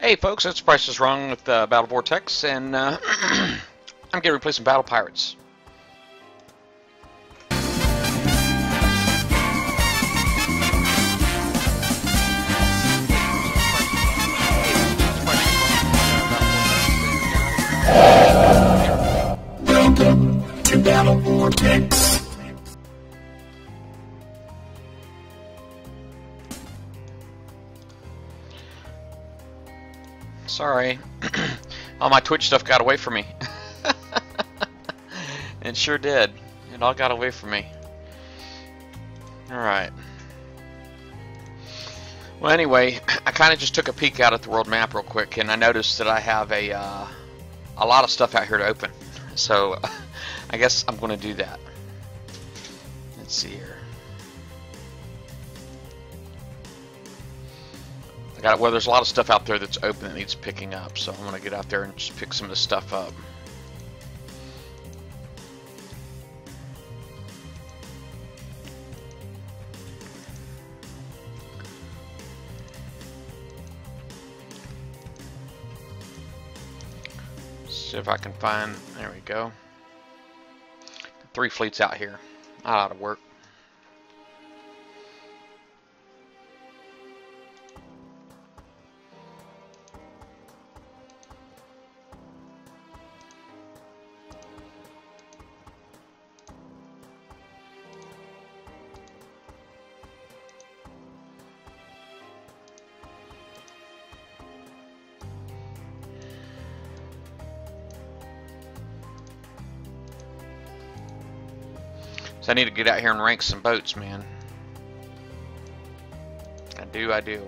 Hey folks, it's Price is Wrong with uh, Battle Vortex, and uh, I'm getting play some Battle Pirates. Welcome to Battle Vortex. Sorry. all my Twitch stuff got away from me. it sure did. It all got away from me. Alright. Well, anyway, I kind of just took a peek out at the world map real quick, and I noticed that I have a, uh, a lot of stuff out here to open. So, I guess I'm going to do that. Let's see here. I got well. There's a lot of stuff out there that's open that needs picking up, so I'm gonna get out there and just pick some of the stuff up. See if I can find. There we go. Three fleets out here. That ought to work. I need to get out here and rank some boats, man. I do, I do.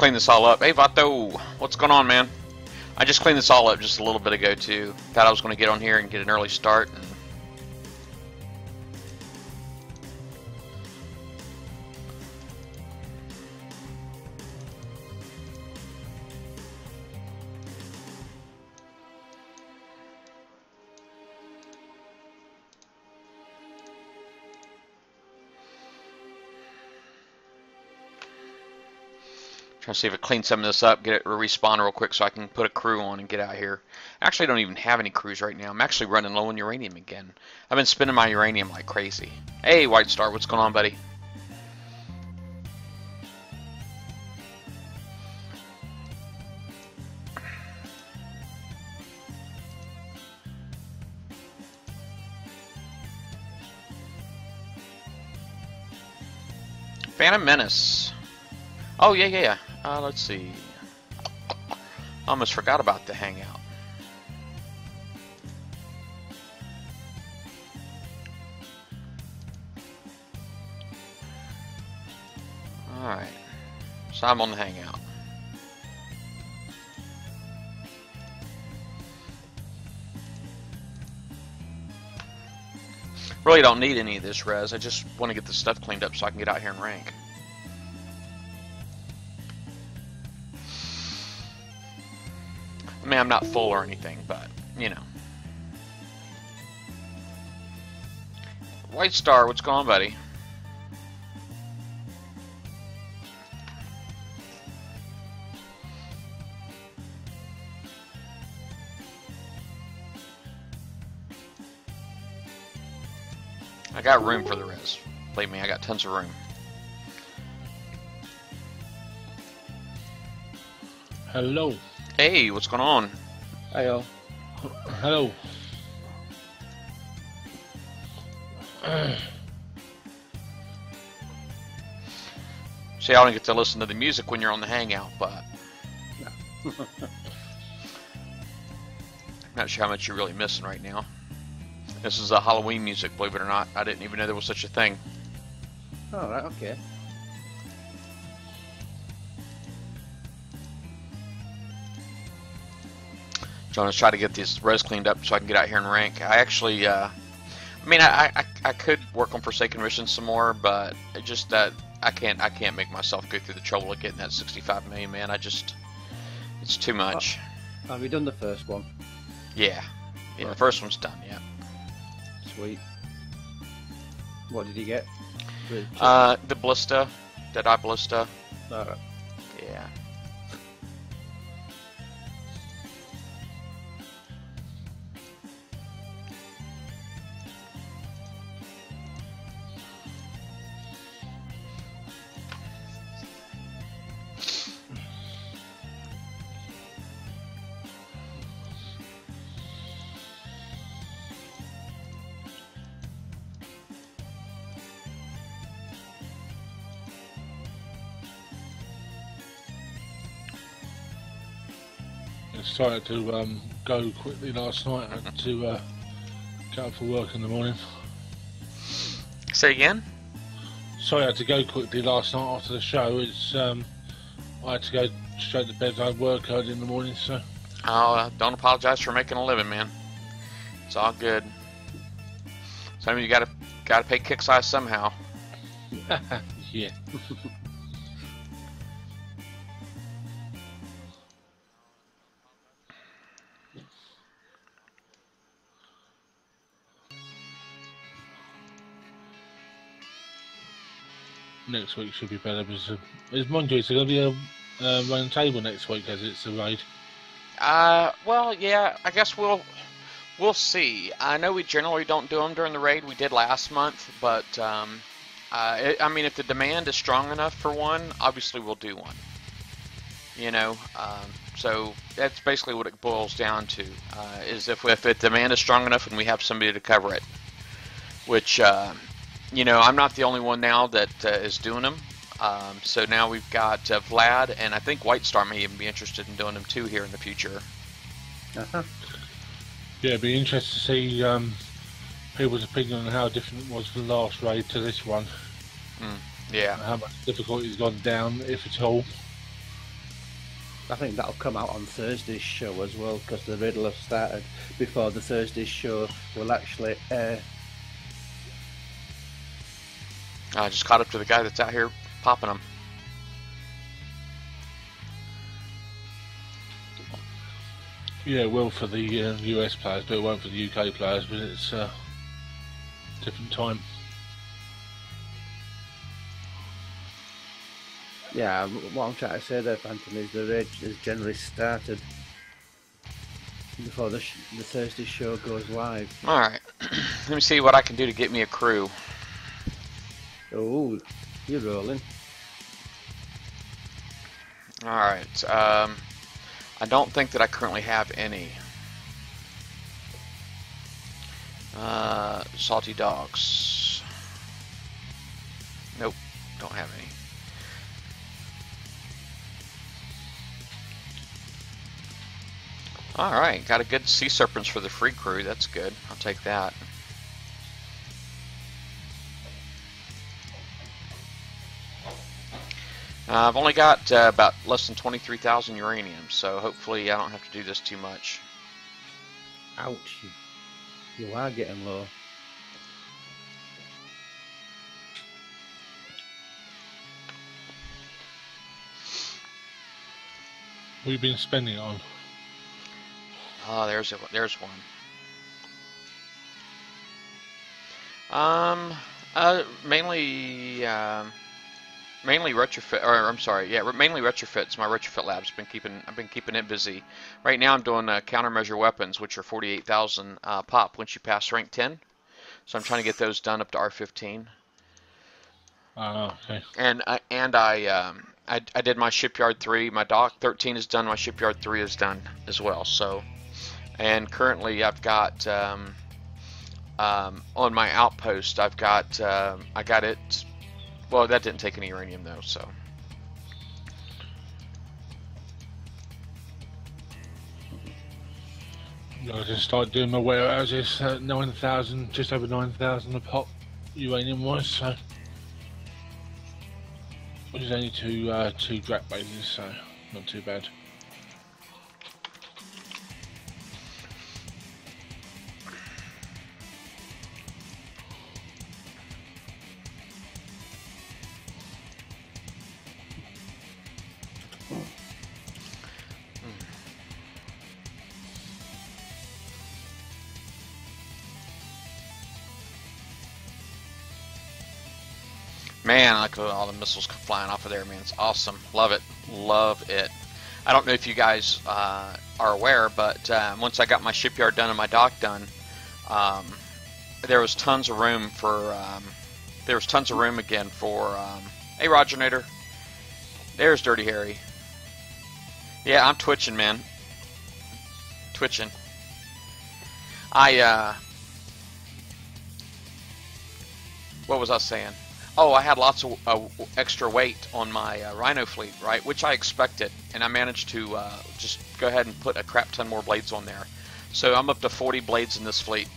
Cleaned this all up. Hey, Vato, what's going on, man? I just cleaned this all up just a little bit ago, too. Thought I was going to get on here and get an early start. And To see if I clean some of this up, get it to respawn real quick so I can put a crew on and get out here. Actually, I don't even have any crews right now. I'm actually running low on uranium again. I've been spending my uranium like crazy. Hey, White Star, what's going on, buddy? Phantom Menace. Oh, yeah, yeah, yeah. Uh, let's see. Almost forgot about the hangout. Alright. So I'm on the hangout. Really don't need any of this res. I just want to get the stuff cleaned up so I can get out here and rank. I mean, I'm not full or anything, but, you know. White Star, what's going on, buddy? I got room for the res. Believe me, I got tons of room. Hello. Hey, what's going on? Hiyo. Hello. See, I don't get to listen to the music when you're on the hangout, but I'm not sure how much you're really missing right now. This is a Halloween music, believe it or not. I didn't even know there was such a thing. All right. Okay. So I'm gonna try to get these res cleaned up so I can get out here and rank. I actually, uh, I mean, I, I I could work on Forsaken Missions some more, but it just that I can't I can't make myself go through the trouble of getting that 65 million, man. I just it's too much. Have you done the first one? Yeah, yeah. The first one's done. Yeah. Sweet. What did he get? Uh, the Ballista, Dead Eye Ballista. All right. Yeah. Decided to um, go quickly last night to uh, get up for work in the morning. Say again. Sorry, I had to go quickly last night after the show. It's um, I had to go straight to bed. I had work early in the morning, so Oh, uh, don't apologize for making a living, man. It's all good. So I mean, you gotta gotta pay Kixeye's somehow. yeah. Next week should be better because is mind you, it's going to be a round table next week as it's a raid. Uh, well, yeah, I guess we'll we'll see. I know we generally don't do them during the raid. We did last month, but um, uh, it, I mean, if the demand is strong enough for one, obviously we'll do one. You know, um, so that's basically what it boils down to. Uh, is if if the demand is strong enough and we have somebody to cover it, which uh, you know, I'm not the only one now that uh, is doing them. Um, so now we've got uh, Vlad, and I think White Star may even be interested in doing them too here in the future. Uh-huh. Yeah, it'd be interesting to see um, people's opinion on how different it was from the last raid to this one. Yeah. How much difficulty's gone down, if at all. I think that'll come out on Thursday's show as well because the riddle have started before the Thursday's show will actually air. I just caught up to the guy that's out here popping them. Yeah, it will for the uh, US players, but it won't for the UK players. But it's uh, different time. Yeah, what I'm trying to say there, Phantom, is the raid is generally started before the, sh- the Thursday show goes live. All right. Let me see what I can do to get me a crew. Oh, you're rolling. All right. Um, I don't think that I currently have any. Uh, salty dogs. Nope, don't have any. All right, got a good sea serpents for the free crew. That's good. I'll take that. Uh, I've only got uh, about less than 23,000 uranium, so hopefully I don't have to do this too much. Ouch. You, you are getting low. We've you been spending it on. Oh, there's a, there's one. Um, uh, mainly, um, mainly retrofit, or I'm sorry, yeah, mainly retrofits. My retrofit lab's been keeping, I've been keeping it busy. Right now, I'm doing uh, countermeasure weapons, which are 48,000 uh, pop once you pass rank 10. So I'm trying to get those done up to R15. Ah, okay. And I and I, um, I I did my shipyard three. My dock 13 is done. My shipyard three is done as well. So, and currently I've got um, um, on my outpost. I've got um, I got it. Well, that didn't take any uranium though. So. I just started doing my warehouses at 9,000, just over 9,000 a pop uranium wise, so. Which is only two, uh, two drag bases, so not too bad. Man, look at all the missiles flying off of there, man. It's awesome. Love it. Love it. I don't know if you guys uh, are aware, but um, once I got my shipyard done and my dock done, um, there was tons of room for. Um, there was tons of room again for. Um, hey, Roger Nader. There's Dirty Harry. Yeah, I'm twitching, man. Twitching. I. Uh, what was I saying? Oh, I had lots of uh, extra weight on my uh, Rhino fleet, right? Which I expected, and I managed to uh, just go ahead and put a crap ton more blades on there. So I'm up to 40 blades in this fleet.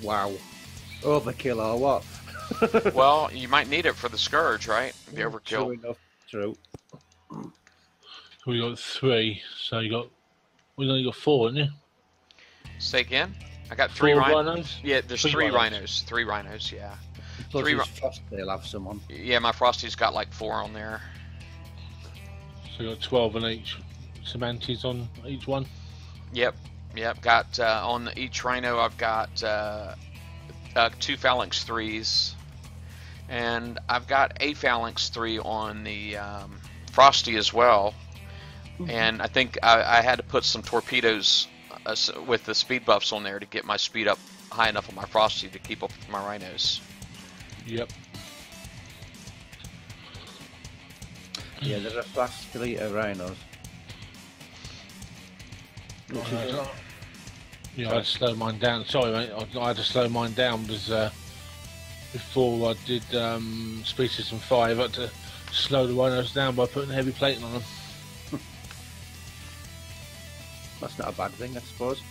Wow. Overkill or what? well, you might need it for the Scourge, right? The True overkill. enough. True. We got three, so you got. We only got four, haven't you? Say again? I got three rhinos. rhinos? Yeah, there's Three three rhinos. rhinos. Three rhinos, yeah. Plus Three his frost, they'll have some on. Yeah, my Frosty's got like four on there. So you got 12 on each. Some antis on each one. Yep, yep. Got uh, on each rhino, I've got uh, uh, two phalanx threes, and I've got a phalanx three on the um, frosty as well. And I think I, I had to put some torpedoes uh, with the speed buffs on there to get my speed up high enough on my frosty to keep up with my rhinos. Yep. Yeah, there's a fast fleet of rhinos. Which is, yeah, I had to slow mine down. Sorry, mate. I, I had to slow mine down because uh, before I did um, Species and 5, I had to slow the rhinos down by putting heavy plating on them. that's not a bad thing, I suppose.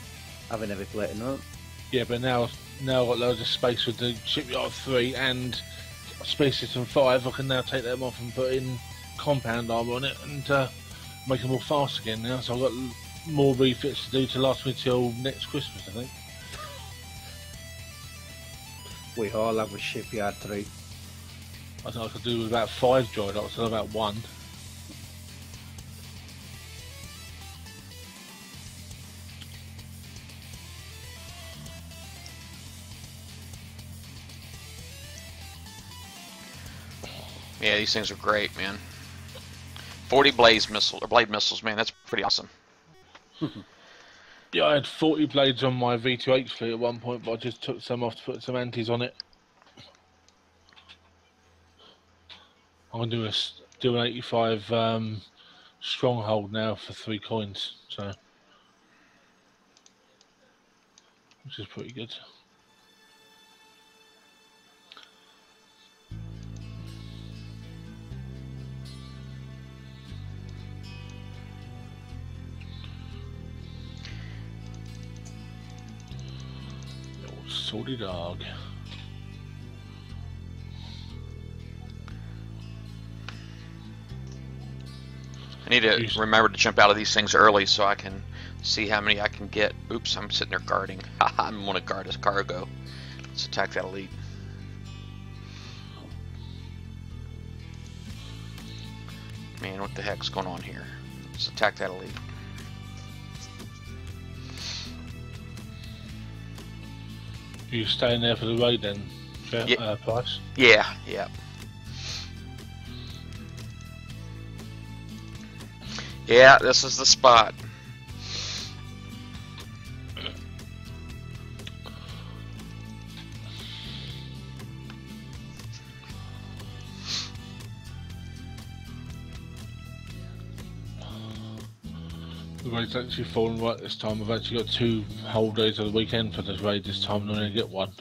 Having every plate on it. Yeah, but now now I've got loads of space with the Shipyard 3 and Space System 5. I can now take them off and put in compound armour on it and uh, make them all fast again now. So I've got more refits to do to last me till next Christmas, I think. We all have a shipyard three. I think I could do with about five dry docks and about one. Yeah, these things are great, man. 40 blaze missile or blade missiles, man. That's pretty awesome. Yeah, I had 40 blades on my V2H fleet at one point, but I just took some off to put some antis on it. I'm gonna do a do an 85 um, stronghold now for three coins, so which is pretty good. Salty dog. I need to Jeez. remember to jump out of these things early so I can see how many I can get. Oops, I'm sitting there guarding. I'm gonna guard his cargo. Let's attack that elite. Man, what the heck's going on here? Let's attack that elite. You staying there for the raid then, Yeah. uh, Price? Yeah, yeah. Yeah, this is the spot. raid's actually falling right this time. I've actually got two whole days of the weekend for this raid this time, and I only get one.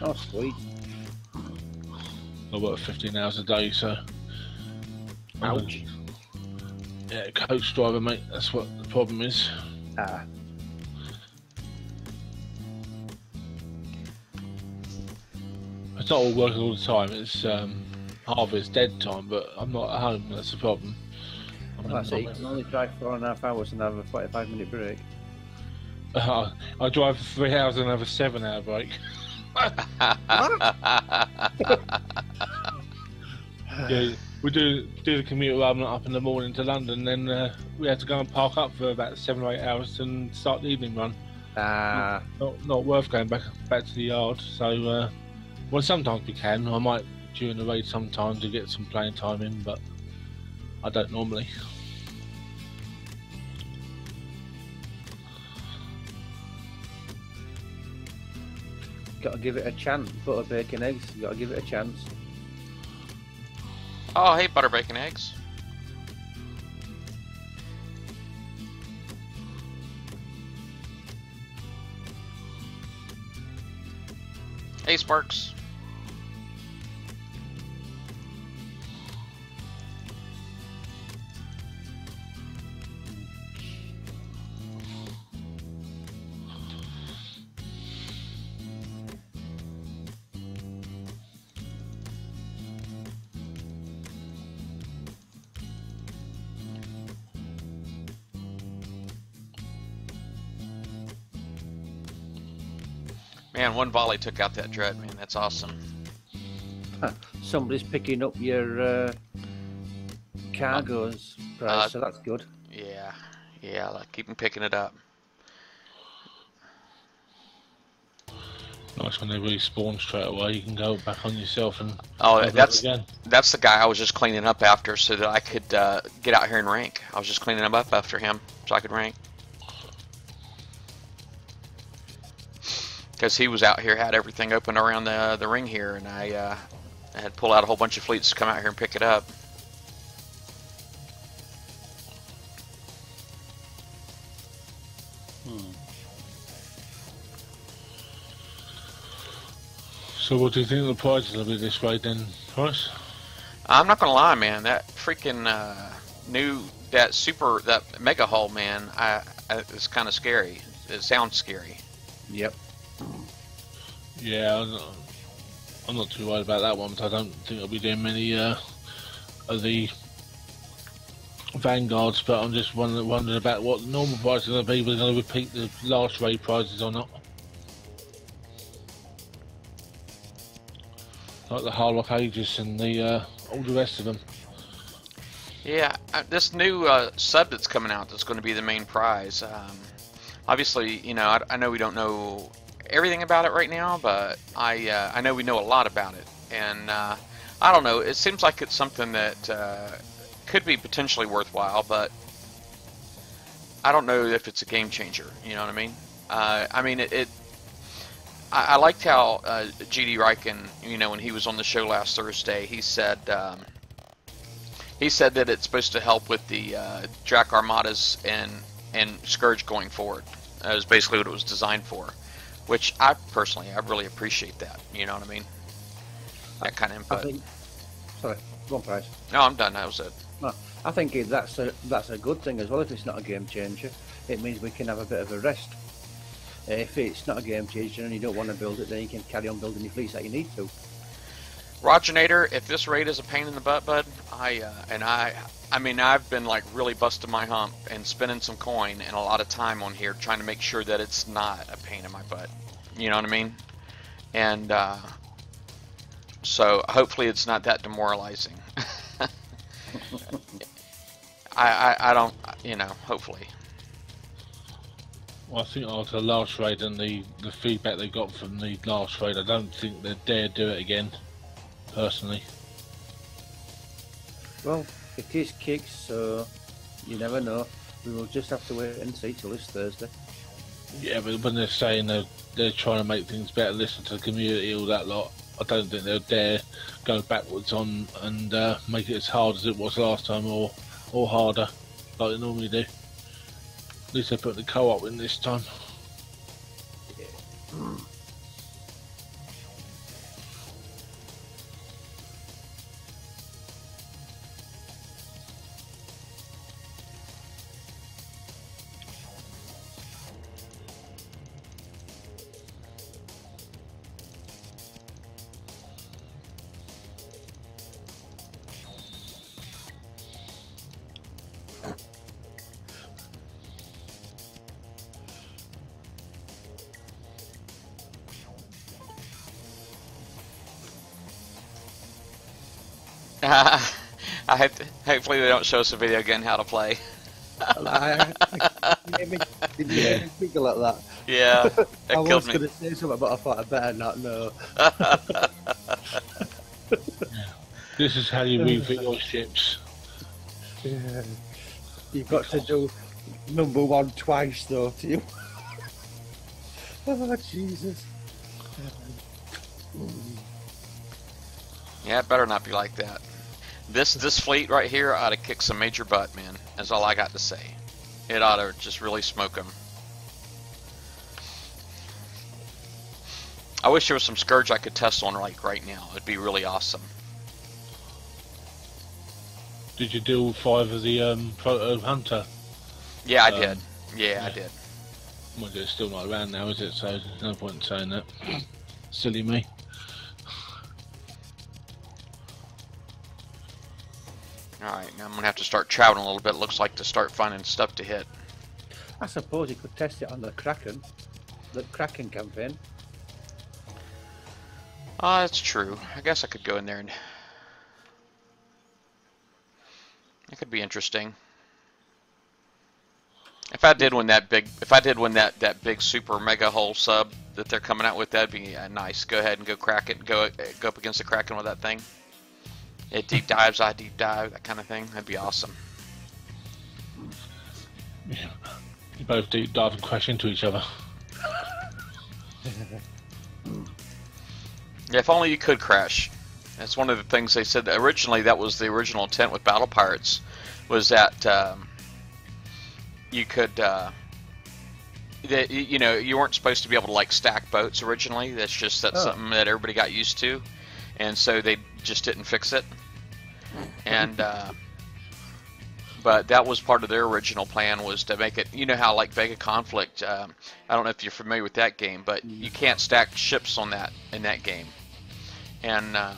Oh, sweet. I work 15 hours a day, so. Ouch. Yeah, coach driver, mate. That's what the problem is. Ah. It's not all working all the time. It's um, half it's dead time, but I'm not at home. That's the problem. I'm that's it. You can only drive four and a half hours and have a 45 minute break. I drive for three hours and have a seven-hour break. Yeah, we do do the commute um, up in the morning to London, then uh, we had to go and park up for about seven or eight hours and start the evening run. Ah, Not not worth going back back to the yard. So, uh, well, sometimes we can. I might during the raid sometimes to get some playing time in, but I don't normally. Got to give it a chance. Butter, bacon, eggs. You got to give it a chance. oh, hate butter, bacon, eggs. Hey, Sparks. Man, one volley took out that dread, man. That's awesome. Somebody's picking up your uh, cargoes price, uh, so that's good. Yeah, yeah, like, keep him picking it up. Nice when they respawn straight away. You can go back on yourself and Oh, that's again. that's the guy I was just cleaning up after so that I could uh, get out here and rank. I was just cleaning him up after him so I could rank. Because he was out here, had everything open around the the ring here, and I, uh, I had pulled out a whole bunch of fleets to come out here and pick it up. Hmm. So, what do you think the prizes will be this way then, Price? I'm not gonna lie, man. That freaking uh, new that super that mega hull, man. I, I it's kind of scary. It sounds scary. Yep. Yeah, I'm not, I'm not too worried about that one, but I don't think I'll be doing many uh, of the vanguards. But I'm just wondering, wondering about what the normal prices are going to be. We're going to repeat the last raid prizes or not? Like the Harlock Aegis and the uh, all the rest of them. Yeah, uh, this new uh, sub that's coming out that's going to be the main prize. Um, obviously, you know, I, I know we don't know everything about it right now, but I uh, I know we know a lot about it, and uh, I don't know. It seems like it's something that uh, could be potentially worthwhile, but I don't know if it's a game changer. You know what I mean? Uh, I mean it. it I, I liked how uh, GD Riken, you know, when he was on the show last Thursday, he said. Um, he said that it's supposed to help with the uh, Armadas and and Scourge going forward. That was basically what it was designed for, which I personally I really appreciate that. You know what I mean? That kind of I input. think. Sorry, one price. No, I'm done. That was it. No, I think that's a that's a good thing as well. If it's not a game changer, it means we can have a bit of a rest. If it's not a game changer and you don't want to build it, then you can carry on building your fleets that you need to. Roger Nader, if this raid is a pain in the butt, bud, I uh, and I, I mean, I've been like really busting my hump and spending some coin and a lot of time on here trying to make sure that it's not a pain in my butt. You know what I mean? And uh, so hopefully it's not that demoralizing. I, I, I don't, you know, hopefully. Well, I think after the last raid and the, the feedback they got from the last raid, I don't think they'd dare do it again, personally. Well, it is kicks, so you never know. We will just have to wait and see till this Thursday. Yeah, but when they're saying they're, they're trying to make things better, listen to the community, all that lot, I don't think they'll dare go backwards on and uh, make it as hard as it was last time or, or harder, like they normally do. At least they put the co-op in this time. I hope hopefully they don't show us a video again how to play. I, I, me, did me giggle at that? Yeah, I was going to say something, but I thought I better not know. This is how you refit your ships. Yeah. You've got to do number one twice, though, to you. oh, Jesus. Yeah, it better not be like that. This this fleet right here ought to kick some major butt, man. That's all I got to say. It ought to just really smoke them. I wish there was some Scourge I could test on like right now. It'd be really awesome. Did you do all five of the um, proto hunter? Yeah, I Um, did. Yeah, I yeah. did. Well, it's still not around now, is it? So there's no point in saying that. Silly me. I'm gonna have to start traveling a little bit. Looks like to start finding stuff to hit. I suppose you could test it on the Kraken, the Kraken campaign. Ah, that's true. I guess I could go in there and. It could be interesting. If I did win that big, if I did win that that big super mega hull sub that they're coming out with, that'd be uh, nice. Go ahead and go crack it. Go uh, go up against the Kraken with that thing. It deep dives, I deep dive, that kind of thing. That'd be awesome. Yeah. You both deep dive and crash into each other. Yeah, if only you could crash. That's one of the things they said. That originally, that was the original intent with Battle Pirates, was that um, you could, uh, that you know, you weren't supposed to be able to like stack boats originally. That's just that's Oh. something that everybody got used to, and so they just didn't fix it. And uh, but that was part of their original plan was to make it. You know how like Vega Conflict. Um, I don't know if you're familiar with that game, but you can't stack ships on that in that game and um,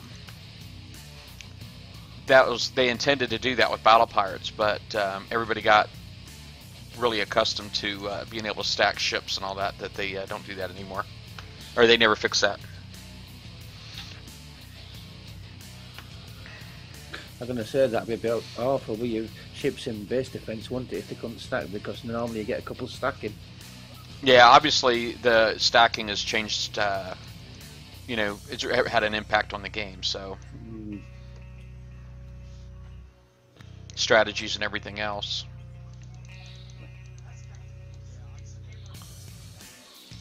that was they intended to do that with battle pirates, but um, everybody got really accustomed to uh, being able to stack ships and all that that they uh, don't do that anymore, or they never fix that. I'm going to say that'd be a bit awful with you ships in base defence, wouldn't it, if they couldn't stack? Because normally you get a couple stacking. Yeah, obviously the stacking has changed. Uh, you know, it's had an impact on the game, so Mm, strategies and everything else.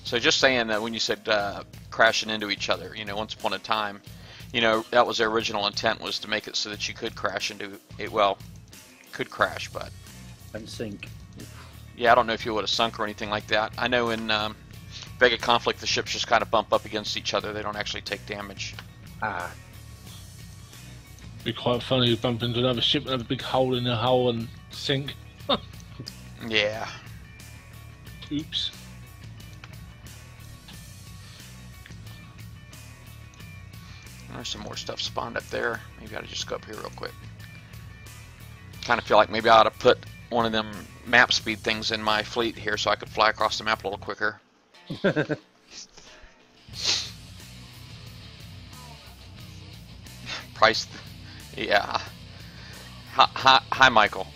So just saying that when you said uh, crashing into each other, you know, once upon a time, you know, that was their original intent was to make it so that you could crash into it. Well, could crash, but and sink. yeah, I don't know if you would have sunk or anything like that. I know in um, Vega Conflict, the ships just kind of bump up against each other. They don't actually take damage. Ah, Be quite funny to bump into another ship and have a big hole in the hull and sink. Yeah. Oops. There's some more stuff spawned up there. Maybe I ought to just go up here real quick. Kind of feel like maybe I ought to put one of them map speed things in my fleet here so I could fly across the map a little quicker. Price, yeah. Hi, hi, hi Michael.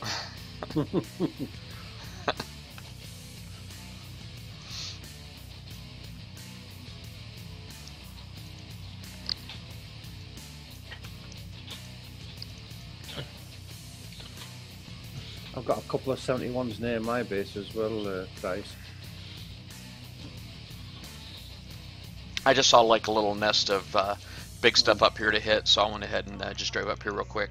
I've got a couple of 71s near my base as well, uh, Price. I just saw like a little nest of uh, big stuff up here to hit, so I went ahead and uh, just drove up here real quick.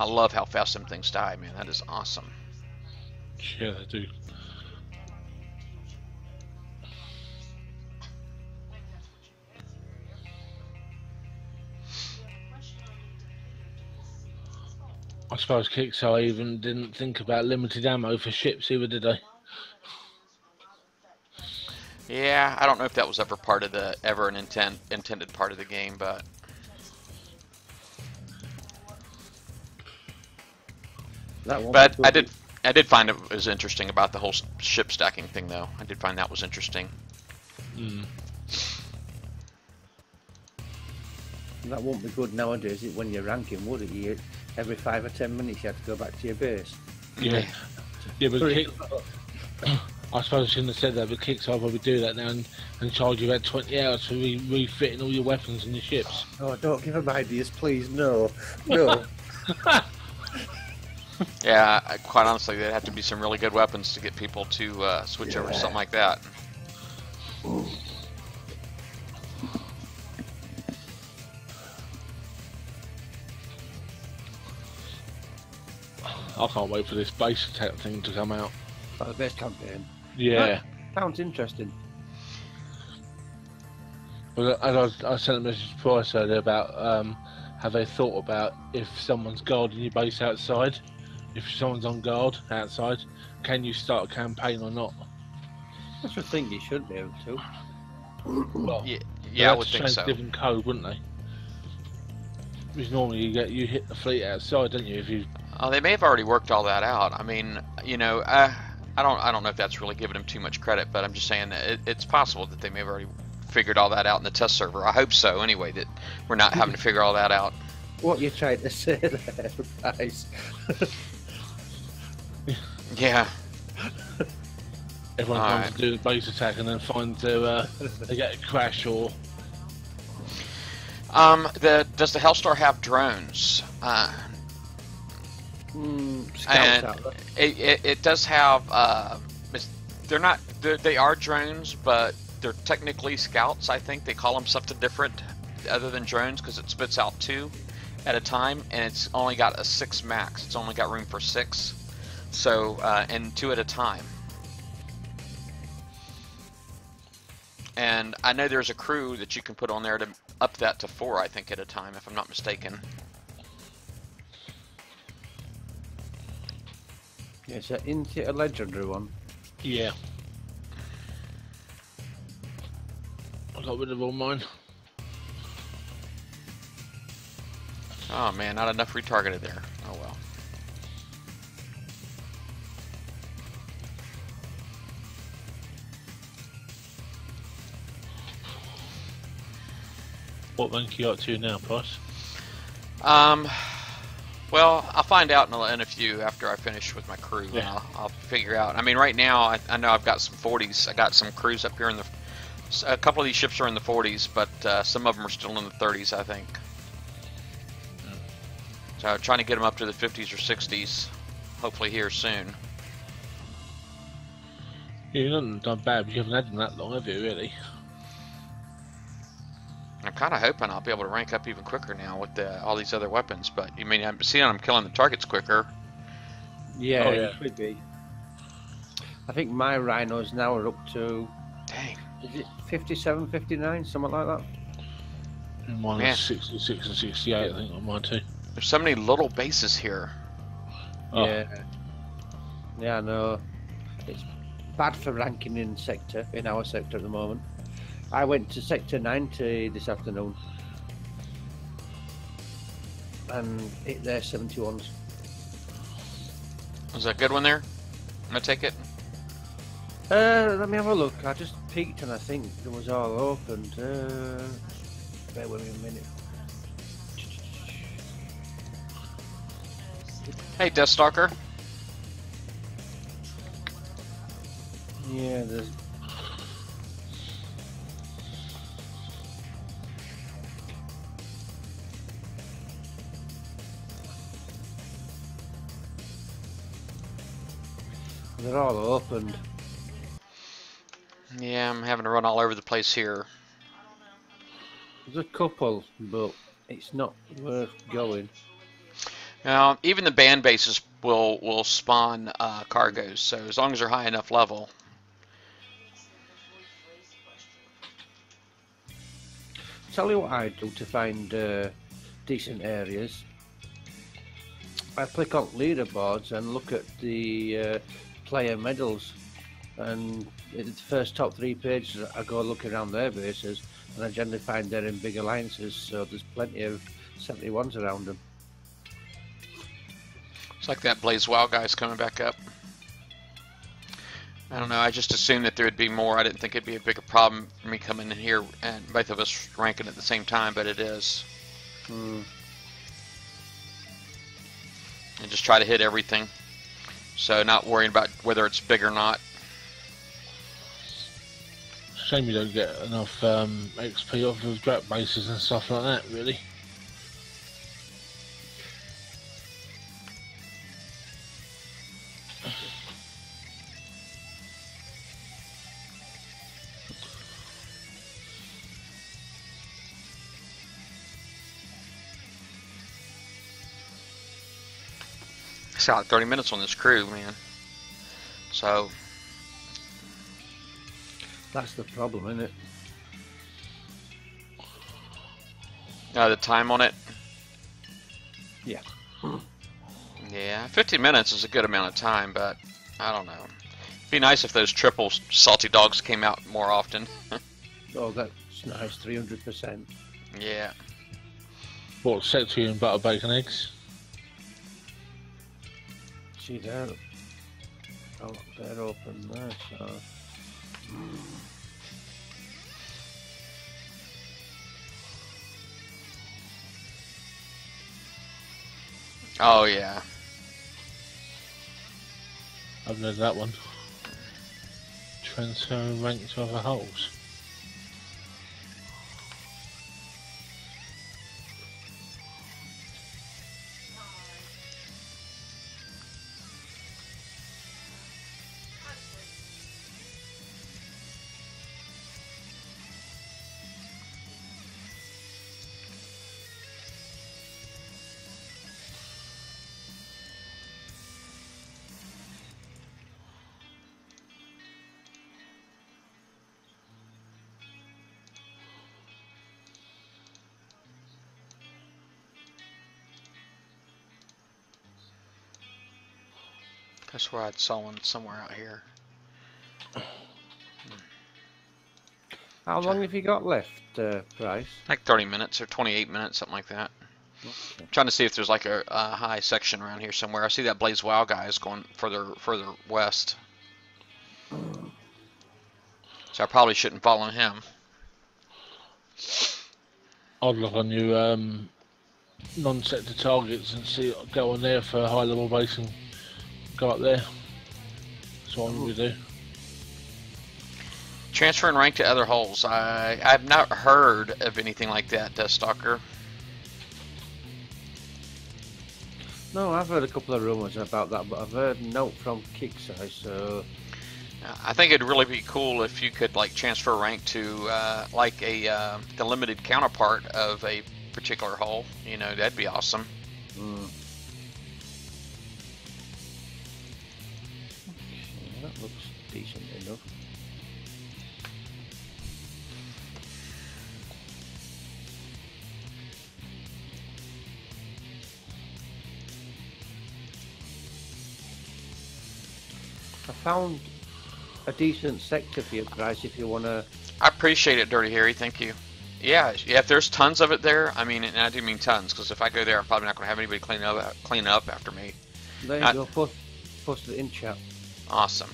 I love how fast them things die, man. That is awesome. Yeah, they do. I suppose Kickstarter even didn't think about limited ammo for ships either, did they? Yeah, I don't know if that was ever part of the ever an intent intended part of the game, but That one. but I did I did find it was interesting about the whole ship stacking thing, though. I did find that was interesting. Mm. That won't be good nowadays when you're ranking, would it? You, every five or ten minutes you have to go back to your base. Yeah. Yeah, but kick, I suppose I shouldn't have said that, but kicks will probably do that now and, and charge you about 20 hours for re- refitting all your weapons and your ships. Oh, don't give them ideas, please. No, no. Yeah, I- quite honestly, there'd have to be some really good weapons to get people to uh, switch over to something like that. I can't wait for this base attack thing to come out. That's the best campaign. Yeah. Sounds interesting. Well, as I, was, I sent a message to Price earlier about um, have they thought about if someone's guarding your base outside, if someone's on guard outside, can you start a campaign or not? I should think you should be able to. Well, Yeah, yeah, I have would to think change so. Different code, wouldn't they? Because normally you get you hit the fleet outside, don't you? If you Uh, they may have already worked all that out. I mean, you know, uh, I don't, I don't know if that's really giving them too much credit, but I'm just saying that it, it's possible that they may have already figured all that out in the test server. I hope so, anyway. That we're not having to figure all that out. What you're trying to say there, Bryce? Yeah, everyone Alright. comes to do the base attack and then finds their uh, they get a crash or Um, the does the Hellstar have drones? Uh, Mm, and it, it, it does have. Uh, they're not. They're, they are drones, but they're technically scouts. I think they call them something different other than drones because it spits out two at a time, and it's only got a six max. It's only got room for six, so uh, and two at a time. And I know there's a crew that you can put on there to up that to four, I think, at a time, if I'm not mistaken. Yeah, it's a, isn't it a legendary one? yeah. I got rid of all mine. Oh man, not enough retargeted there. Oh well. What rank are you up to now, Price? Um, well, I'll find out in a, in a few after I finish with my crew, and I'll, I'll figure out. I mean, right now I, I know I've got some 40s. I got some crews up here in the. A couple of these ships are in the 40s, but uh, some of them are still in the 30s, I think. So I'm trying to get them up to the 50s or 60s, hopefully here soon. Yeah, you haven't done bad, but you haven't had them that long, have you, really? I'm kind of hoping I'll be able to rank up even quicker now with the, all these other weapons. But you mean I'm seeing I'm killing the targets quicker. Yeah, Oh, it could be. I think my rhinos now are up to Dang. is it 57, 59, something like that. And Mine Man. is 66 and 68, I think, on mine too. There's so many little bases here. Oh. Yeah. Yeah, I know. It's bad for ranking in sector, in our sector at the moment. I went to sector 90 this afternoon. And hit their 71s. Was that a good one there? I'm gonna take it. Uh, let me have a look. I just peeked and I think it was all opened. Uh, bear with me a minute. Hey, Deathstalker. Yeah, there's. They're all opened. Yeah, I'm having to run all over the place here. There's a couple, but it's not worth going. Now, even the band bases will will spawn uh, cargoes, so as long as they're high enough level. Tell you what I do to find uh, decent areas. I click on leaderboards and look at the uh, player medals, and the first top three pages, I go look around their bases, and I generally find they're in big alliances. So there's plenty of 71s around them. It's like that Blaze WoW guy's coming back up. I don't know. I just assumed that there would be more. I didn't think it'd be a bigger problem for me coming in here and both of us ranking at the same time, but it is. Hmm. And just try to hit everything. So not worrying about whether it's big or not. Shame you don't get enough um, XP off of drop bases and stuff like that, really. It's got 30 minutes on this crew, man. So That's the problem, isn't it? uh, the time on it. Yeah. Yeah, 15 minutes is a good amount of time, but I don't know. It'd be nice if those triple salty dogs came out more often. Oh, that's nice. Three hundred percent. yeah. What, Sexy and butter bacon eggs? See there. Oh, they're open there. So. Uh, oh yeah. Oh, I've read that one. Transfer rank to other hulls. Swear I saw one somewhere out here. How long have you got left, uh, Price? Like 30 minutes or 28 minutes, something like that. Okay. trying to see if there's like a, a high section around here somewhere. I see that Blaze Wow guy is going further further west. So I probably shouldn't follow him. I'd look on your um, non-sector targets and see go on there for high level base and go up there. That's what I'm gonna do. Transferring rank to other hulls. I I've not heard of anything like that, uh, Stalker. No, I've heard a couple of rumours about that, but I've heard note from Kixeye, so I think it'd really be cool if you could like transfer rank to uh, like a uh, the limited counterpart of a particular hull. You know, that'd be awesome. I found a decent sector for your price if you want to. I appreciate it, Dirty Harry. Thank you. Yeah, yeah. If there's tons of it there, I mean, and I do mean tons, because if I go there, I'm probably not going to have anybody clean up clean up after me. There you I- go. Post, post it in chat. Awesome.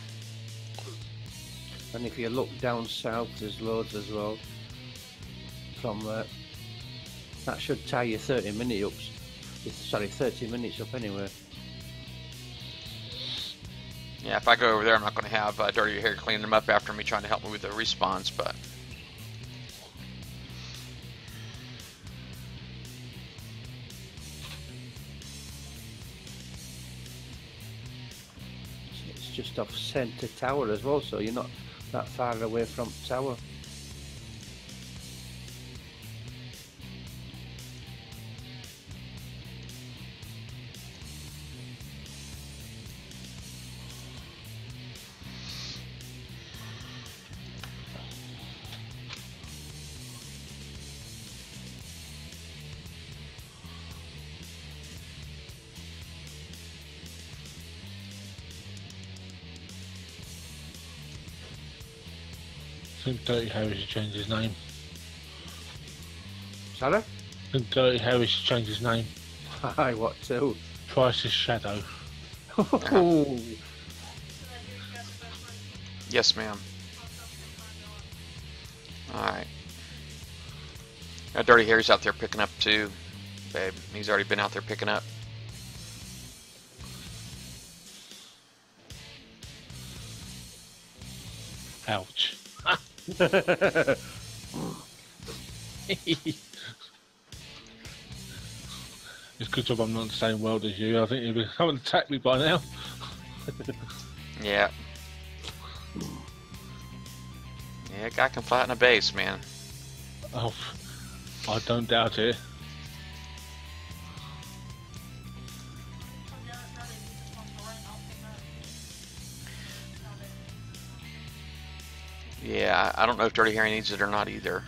And if you look down south, there's loads as well. From there, that should tie you 30 minutes up. Sorry, 30 minutes up anyway. Yeah, if I go over there, I'm not going to have uh, Dirty Harry cleaning them up after me, trying to help me with the response, But It's just off centre tower as well, so you're not that far away from tower. Dirty Harry should change his name. Shadow? I think Dirty Harry should change his name. Hi, what too? Price's Shadow. Ooh, yes, ma'am. All right. Now, Dirty Harry's out there picking up too. babe. He's already been out there picking up. it's good job I'm not in the same world as you. I think you'd be coming to attack me by now. Yeah. Yeah, a guy can flatten a base, man. Oh, I don't doubt it. I I don't know if Dirty Harry needs it or not either.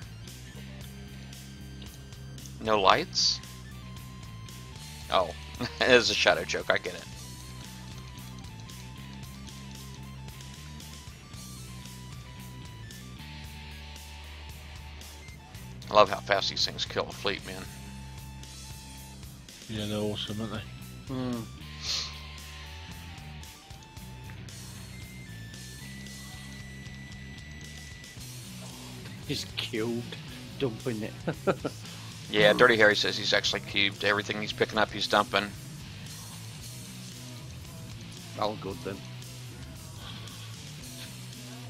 No lights? Oh, it is a shadow joke. I get it. I love how fast these things kill a fleet, man. Yeah, they're awesome, aren't they? Hmm. He's cubed, dumping it. Yeah, Dirty hmm. Harry says he's actually cubed. Everything he's picking up, he's dumping. All good then.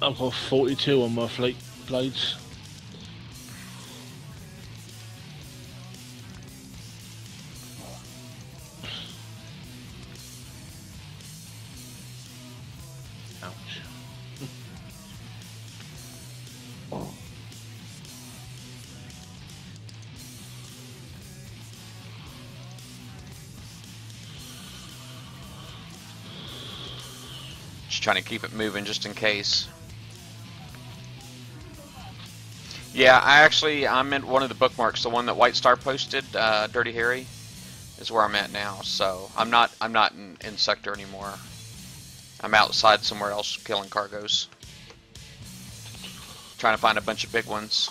I've got 42 on my fleet blades. Trying to keep it moving just in case. Yeah, I actually I'm at one of the bookmarks, the one that White Star posted, uh, Dirty Harry, is where I'm at now. So I'm not I'm not in, in sector anymore. I'm outside somewhere else killing cargoes. Trying to find a bunch of big ones.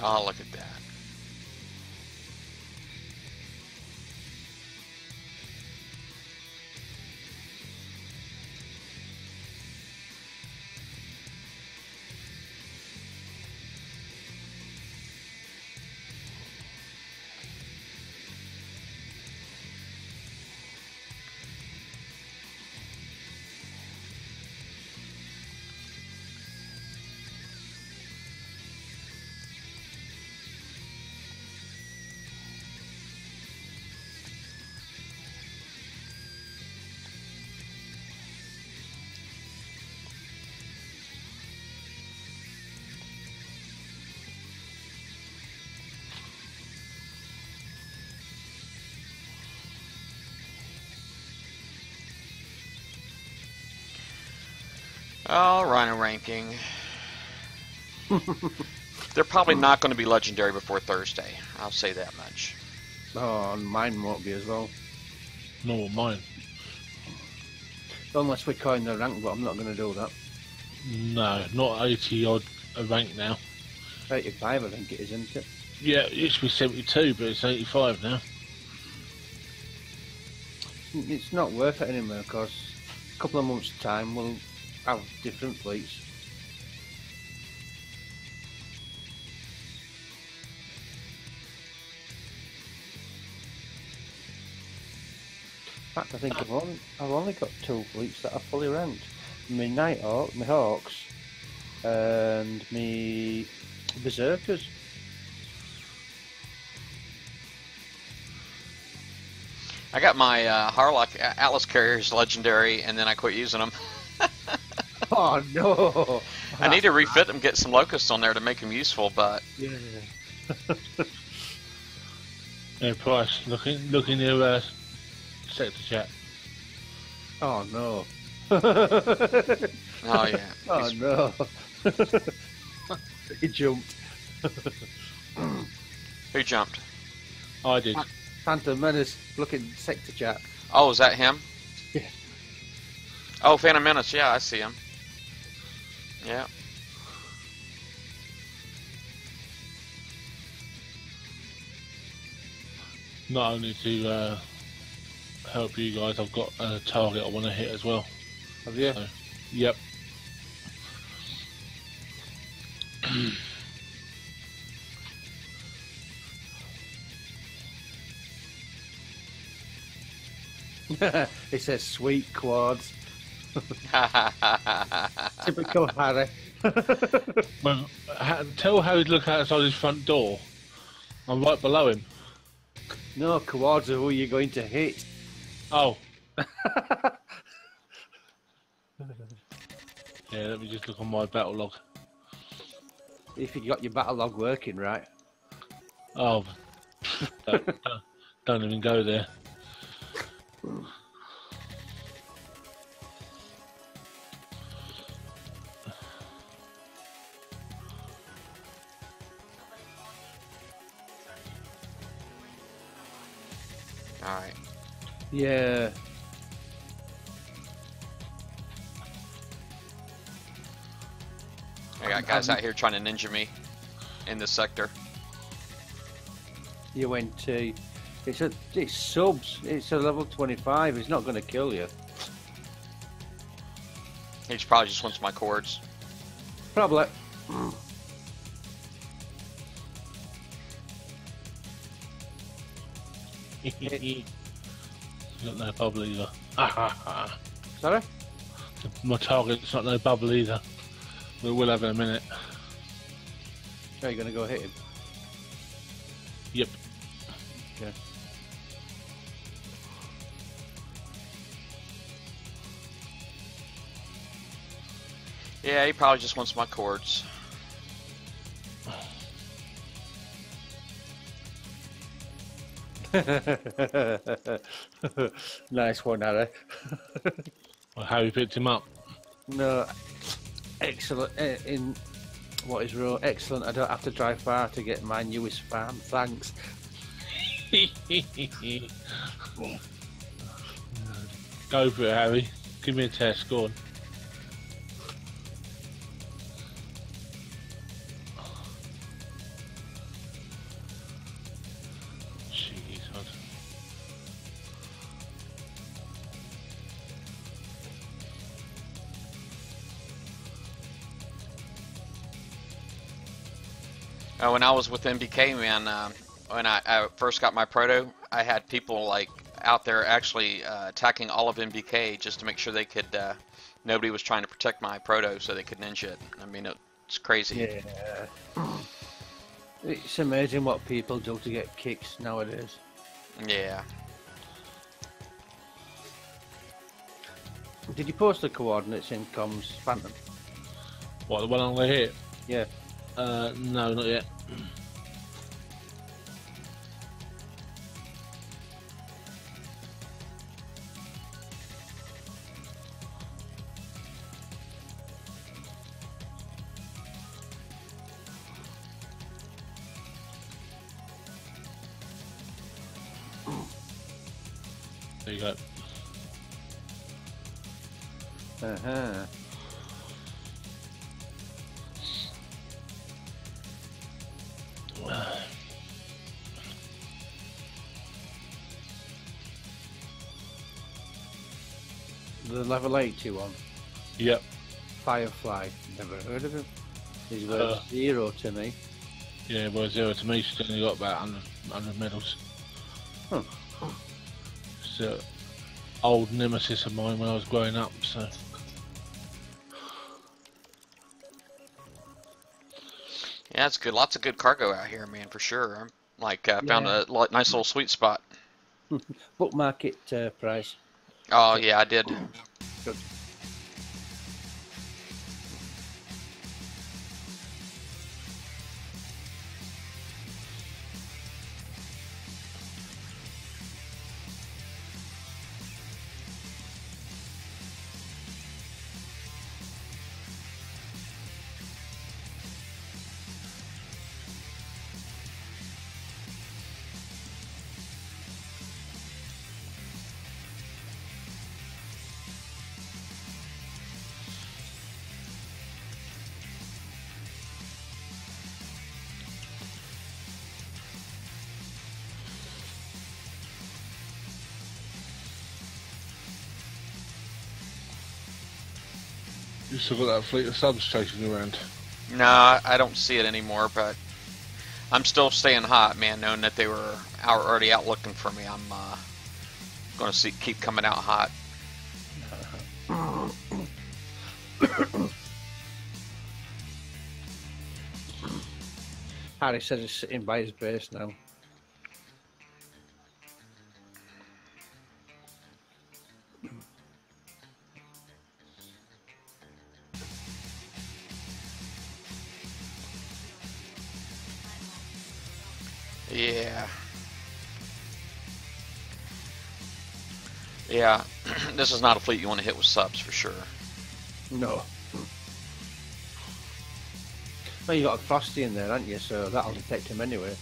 Oh, look at Oh, Rhino ranking. They're probably hmm. not going to be legendary before Thursday. I'll say that much. Oh, mine won't be as well. No, mine. Unless we coin the rank, but I'm not going to do that. No, not 80 odd a rank now. 85, I think it is, isn't it? Yeah, it used to be 72, but it's 85 now. It's not worth it anymore because a couple of months' time we'll have different fleets. In fact, I think I've only, I've only got two fleets that are fully ranked. My Nighthawk, my Hawks, and me Berserkers. I got my uh, Harlock Atlas carriers legendary, and then I quit using them. Oh no! I need to refit them, get some locusts on there to make them useful, but Yeah. Yeah, Price, looking, looking your uh, sector chat. Oh no! oh yeah. oh He's- no! he jumped. Who jumped? I did. Phantom Menace looking sector chat. Oh, is that him? Yeah. Oh, Phantom Menace. Yeah, I see him. Yeah. Not only to uh, help you guys, I've got a target I want to hit as well. Have you? So, yep. it says sweet quads. Typical Harry. Well, tell how he'd look outside his front door. I'm right below him. no, are who you're going to hit. Oh. yeah, let me just look on my battle log. If you got your battle log working right. Oh, don't, don't, don't even go there. Yeah. I got guys out here trying to ninja me in this sector. You went to. It's a. It's subs. It's a level 25. It's not going to kill you. He just probably just wants my cords. Probably. you got no bubble either. Ha ha ha. Sorry? My target's not no bubble either. We will have in a minute. Are you going to go hit him? Yep. Yeah. Yeah, he probably just wants my cords. nice one, Harry. Well, how you picked him up? no, excellent. eh, In what is real Excellent. I don't have to drive far to get my newest farm. Thanks. Go for it, Harry. Give me a test. Go on. Uh, when I was with MBK, man, um, when I, I first got my proto, I had people like out there actually uh, attacking all of MBK just to make sure they could. Uh, nobody was trying to protect my proto, so they could ninja it. I mean, it's crazy. Yeah. It's amazing what people do to get kicks nowadays. Yeah. Did you post the coordinates in comms, Phantom? What, the one I'm going to hit? Yeah. Uh, no, not yet. Mm-hmm. The level 80 one, Yep. Firefly. Never heard of him. He's worth Uh. zero to me. Yeah, well, zero to me, she's only got about 100, 100 medals. Huh. It's an old nemesis of mine when I was growing up, so. Yeah, it's good. Lots of good cargo out here, man, for sure. I'm like uh, found Yeah. a li- nice little sweet spot. Bookmark it, uh, price. Oh yeah, I did. Good. Still got that fleet of subs chasing around. No, I I don't see it anymore, but I'm still staying hot, man. Knowing that they were out, already out looking for me, I'm uh, going to see keep coming out hot. Harry says he's sitting by his base now. This is not a fleet you want to hit with subs for sure. No. Well, you got a Frosty in there, haven't you? So that'll detect him anyway.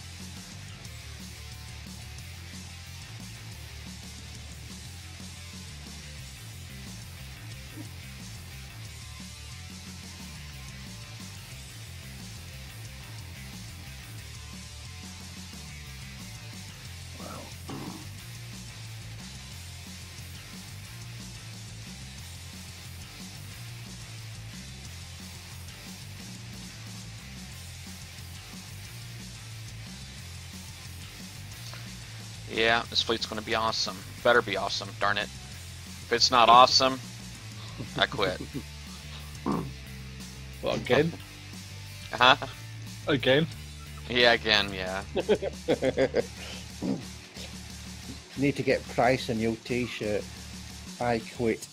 Yeah, this fleet's going to be awesome. Better be awesome, darn it. If it's not awesome, I quit. Well, again? Huh? Again? Yeah, again, yeah. Need to get Price a new T-shirt. I quit.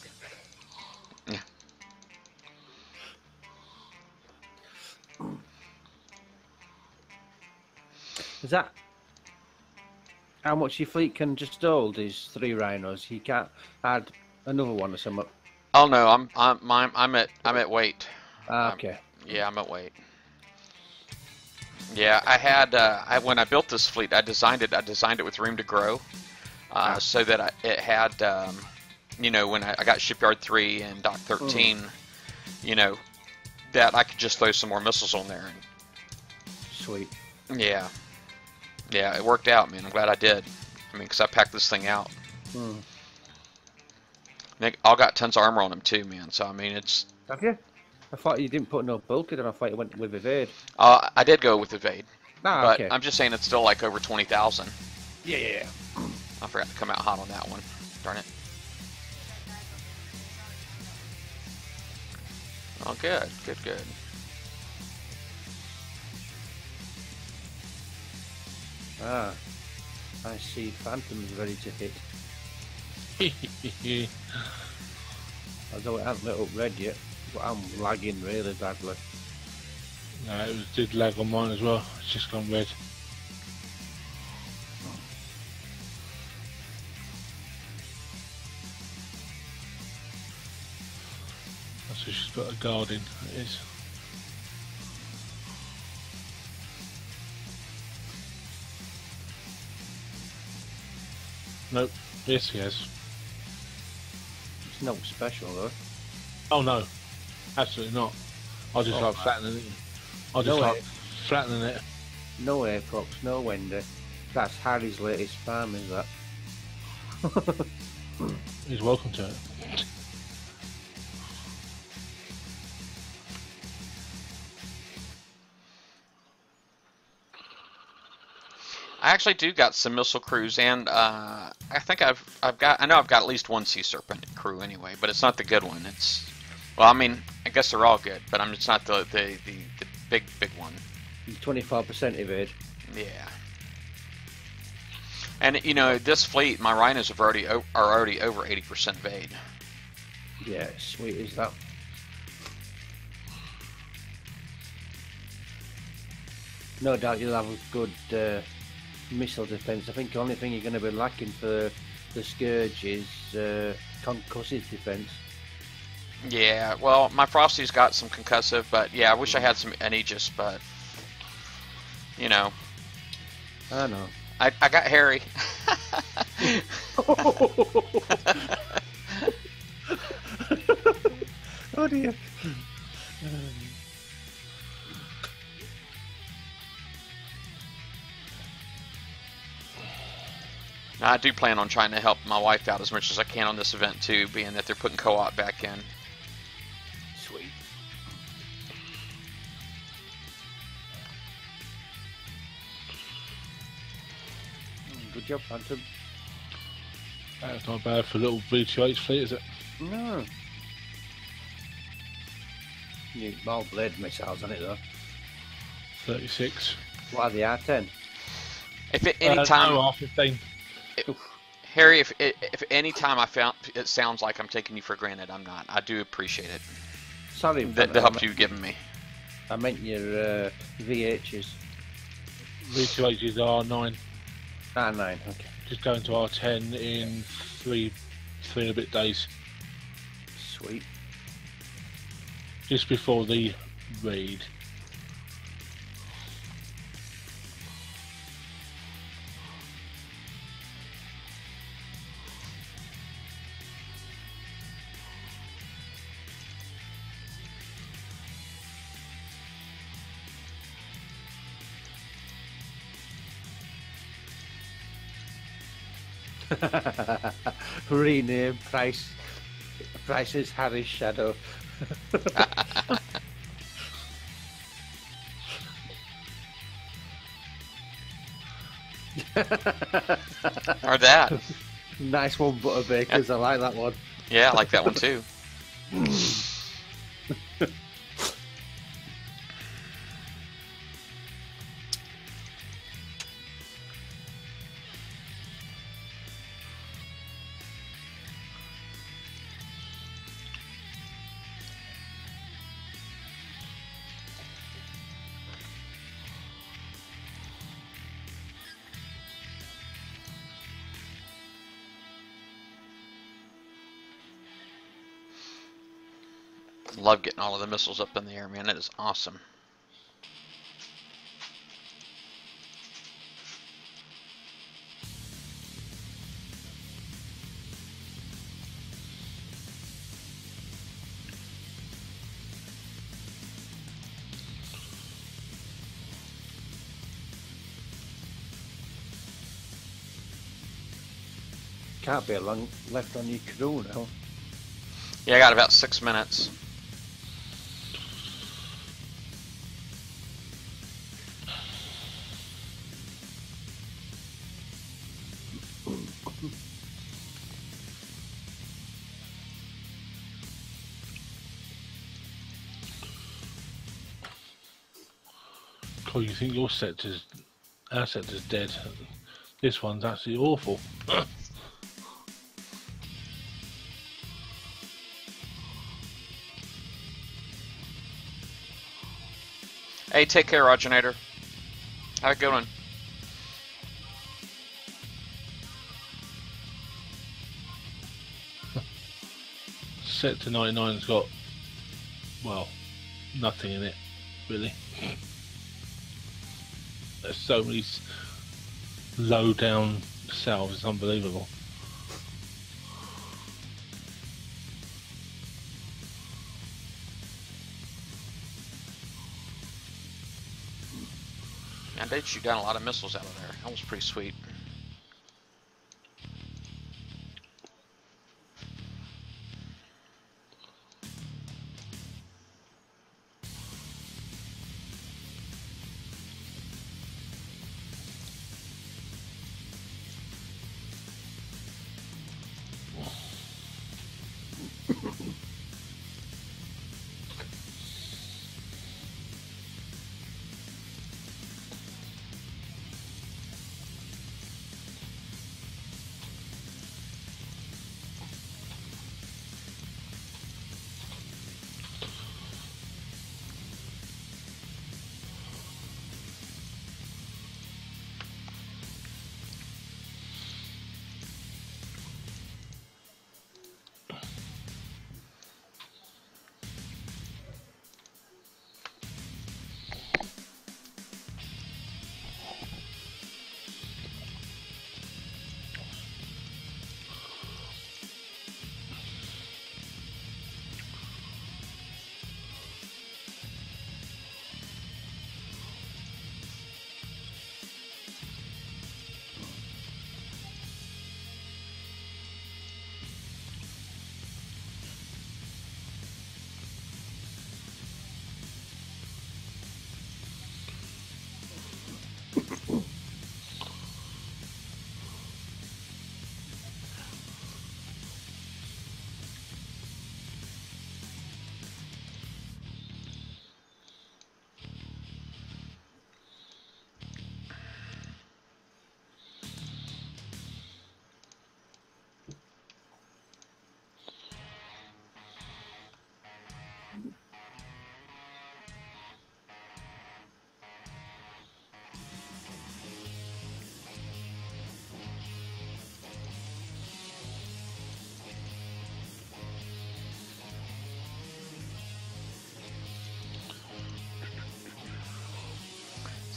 How much your fleet can just hold? Is three rhinos? You can't add another one or something. Oh no, I'm I'm I'm, I'm at I'm at weight. Ah, okay. Yeah, I'm at weight. Yeah, I had uh, I when I built this fleet, I designed it. I designed it with room to grow, uh, so that I, it had, um, you know, when I, I got Shipyard Three and Dock Thirteen, you know, that I could just throw some more missiles on there. And, Sweet. Yeah, yeah, it worked out, man. I'm glad I did. I mean, because I packed this thing out. Hmm. They all got tons of armor on him too, man. So I mean, it's Have you? I thought you didn't put no bulky, then I thought you went with evade. uh, I did go with evade, Ah, but okay. I'm just saying it's still like over twenty thousand. Yeah, yeah, yeah. I forgot to come out hot on that one. Darn it. Oh, good, good, good. Ah, I see Phantoms ready to hit. Although it hasn't lit up red yet, but I'm lagging really badly. no, it was, did lag on mine as well. It's just gone red. That's what she's got a guard in. It is. Nope. Yes, he has. It's not special though. Oh no, absolutely not. I just Oh, like flattening it. I just No like way. flattening it. No Aprox, no Wendy. That's Harry's latest farm, is that? He's welcome to it. I actually do got some missile crews, and uh, I think I've I've got I know I've got at least one Sea Serpent crew anyway, but it's not the good one. It's well, I mean, I guess they're all good, but I'm it's not the the, the, the big big one. Twenty five percent evade. Yeah. And you know, this fleet, my rhinos have already o- are already over 80% evade. Yeah, sweet is that. No doubt you'll have a good uh, missile defense. I think the only thing you're going to be lacking for the Scourge is uh, concussive defense. Yeah, well, my Frosty's got some concussive, but yeah, I wish I had some an Aegis, but you know, I know. I, I got Harry. oh dear. I do plan on trying to help my wife out as much as I can on this event too, being that they're putting co-op back in. Sweet. Mm, Good job, Phantom. That's not bad for a little V2H fleet, is it? No. Need more blade missiles on it though. 36. Why the R10? If at Uh, any time, no, R15. Harry, if if any time I found it sounds like I'm taking you for granted, I'm not. I do appreciate it. Sorry, The, Phantom, the help you've given me. I meant your uh, VHs. V2H R9. Ah, nine. okay. Just going to R10 in three, three and a bit days. Sweet. Just before the raid. Rename Price. Price's Harry's Shadow. Or that. Nice one, Butterbakers. I like that one. Yeah, I like that one too. Love getting all of the missiles up in the air, man. That is awesome. Can't be long left on your crew now. Yeah, I got about six minutes. You think your sector's, our sector's dead. This one's actually awful. Hey, take care, Roginator. Have a good one. Sector 99's got, well, nothing in it, really. There's so many low down cells. it's unbelievable. Man, they shoot down a lot of missiles out of there. That was pretty sweet.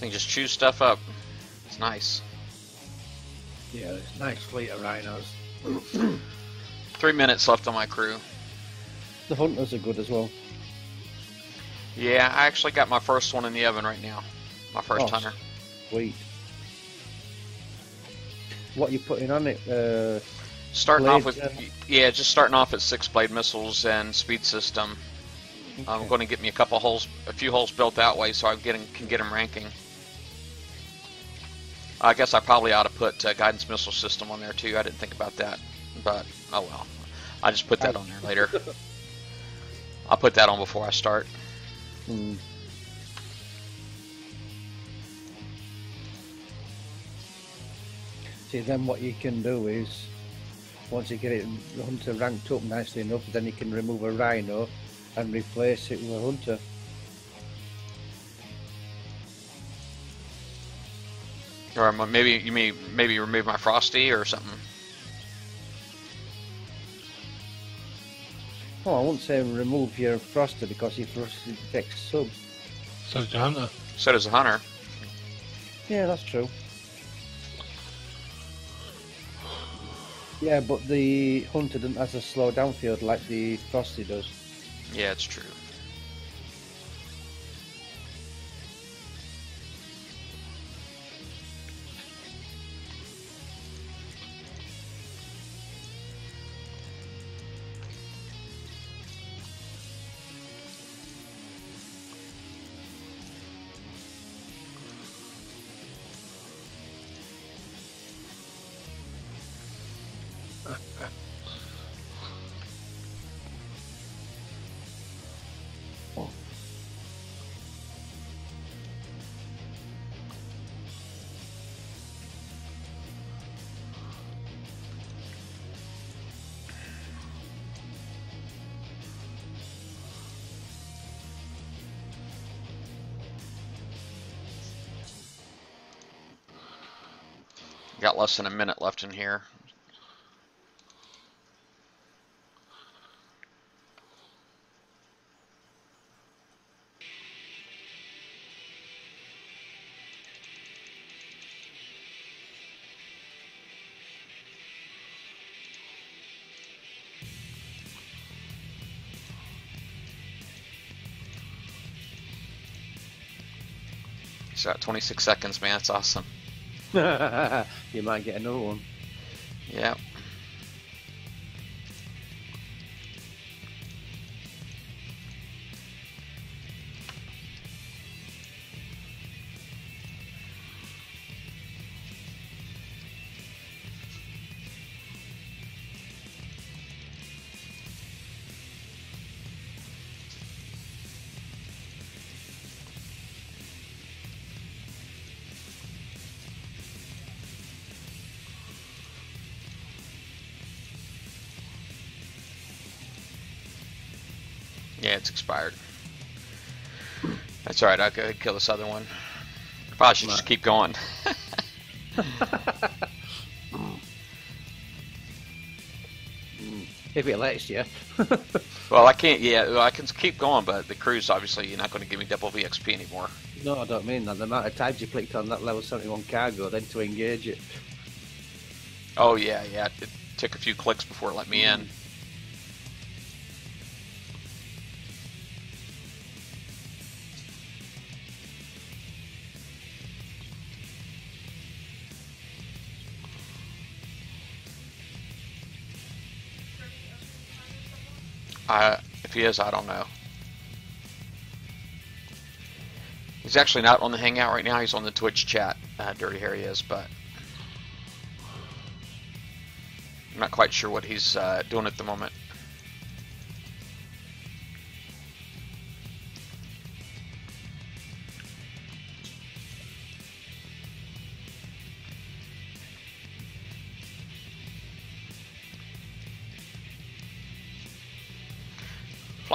So you just chew stuff up. It's nice. Yeah, it's a nice fleet of rhinos. Three minutes left on my crew. The hunters are good as well. Yeah, I actually got my first one in the oven right now. My first Oh, hunter. Sweet. What you putting on it? Uh, Starting off with, yeah. yeah, just starting off at six blade missiles and speed system. I'm going to get me a couple hulls, a few hulls built that way, so I get 'em- can get them ranking. I guess I probably ought to put uh, guidance missile system on there too. I didn't think about that, but oh well. I just put that on there later. I'll put that on before I start. Hmm. See, then what you can do is, once you get it the hunter ranked up nicely enough, then you can remove a rhino and replace it with a hunter. Or maybe you may maybe remove my frosty or something. Oh, I won't say remove your frosty because your frosty detects sub. So does the hunter. So does the hunter. Yeah, that's true. Yeah, but the hunter doesn't have a slow down field like the frosty does. Yeah, it's true. Got less than a minute left in here. So 26 seconds, man. That's awesome. you might get another one. Yeah, expired. That's alright, I'll go ahead and kill this other one. Probably should just keep going. If it lets you. well, I can't, yeah, well, I can keep going, but the cruise, obviously, you're not going to give me double VXP anymore. no, I don't mean that. The amount of times you clicked on that level 71 cargo then to engage it. Oh, yeah, yeah, it took a few clicks before it let me in. Mm. He is, I don't know. He's actually not on the Hangout right now. He's on the Twitch chat. Uh, Dirty Harry is, but I'm not quite sure what he's uh, doing at the moment.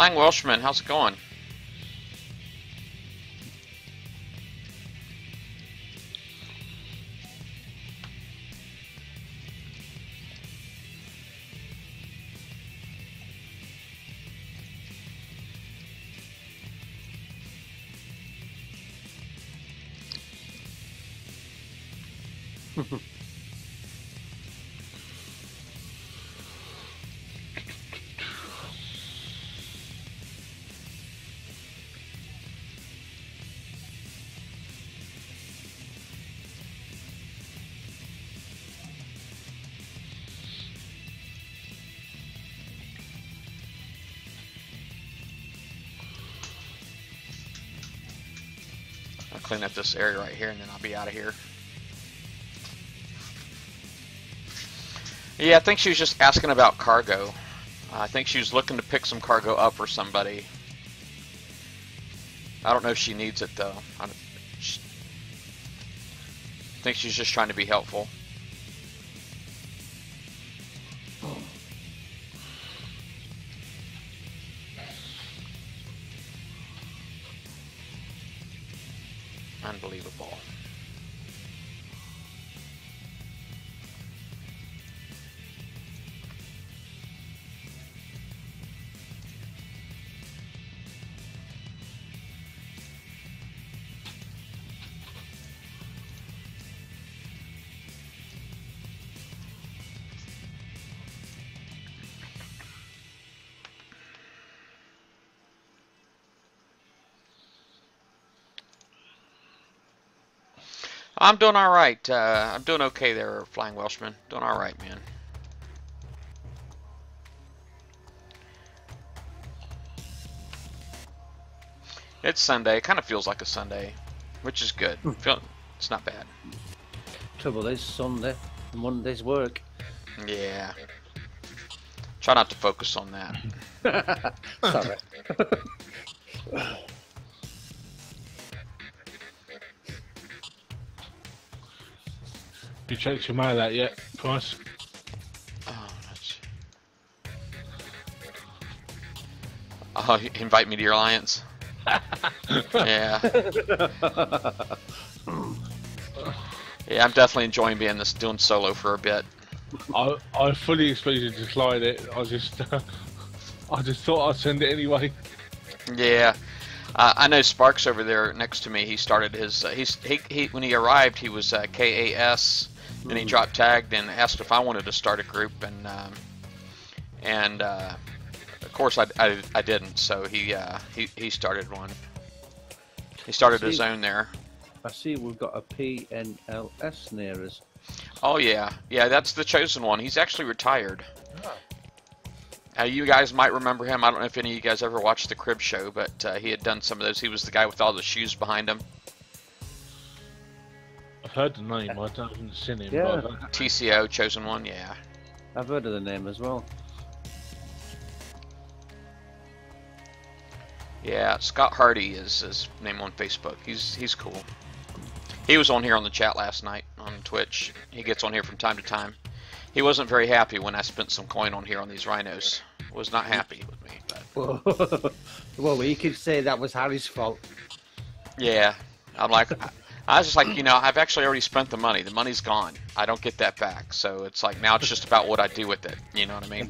Flying Welshman, how's it going? Clean up this area right here and then I'll be out of here. Yeah, I think she was just asking about cargo. I think she was looking to pick some cargo up for somebody. I don't know if she needs it though. I think she's just trying to be helpful. I'm doing all right. Uh, I'm doing okay there, Flying Welshman. Doing all right, man. It's Sunday. It kind of feels like a Sunday, which is good. Feel, it's not bad. Trouble is, Sunday, Monday's work. Yeah. Try not to focus on that. Sorry. You checked your mail out yet, Price? Oh. Oh, invite me to your alliance. yeah. Yeah, I'm definitely enjoying being this doing solo for a bit. I I fully expected to slide it. I just I just thought I'd send it anyway. Yeah, uh, I know Sparks over there next to me. He started his. Uh, he's he, he when he arrived, he was uh, KAS. Then he dropped tagged and asked if I wanted to start a group, and um, and uh, of course I, I, I didn't. So he uh, he he started one. He started his own there. I see we've got a PNLS near us. Oh yeah, yeah, that's the chosen one. He's actually retired. Uh, you guys might remember him. I don't know if any of you guys ever watched the Crib Show, but uh, he had done some of those. He was the guy with all the shoes behind him. I've heard the name. I haven't seen him. Yeah. But TCO, chosen one, yeah. I've heard of the name as well. Yeah, Scott Hardy is his name on Facebook. He's he's cool. He was on here on the chat last night on Twitch. He gets on here from time to time. He wasn't very happy when I spent some coin on here on these rhinos. Was not happy with me, but well, you could say that was Harry's fault. yeah, I'm like, I was just like, you know, I've actually already spent the money. The money's gone. I don't get that back. So it's like now it's just about what I do with it. You know what I mean?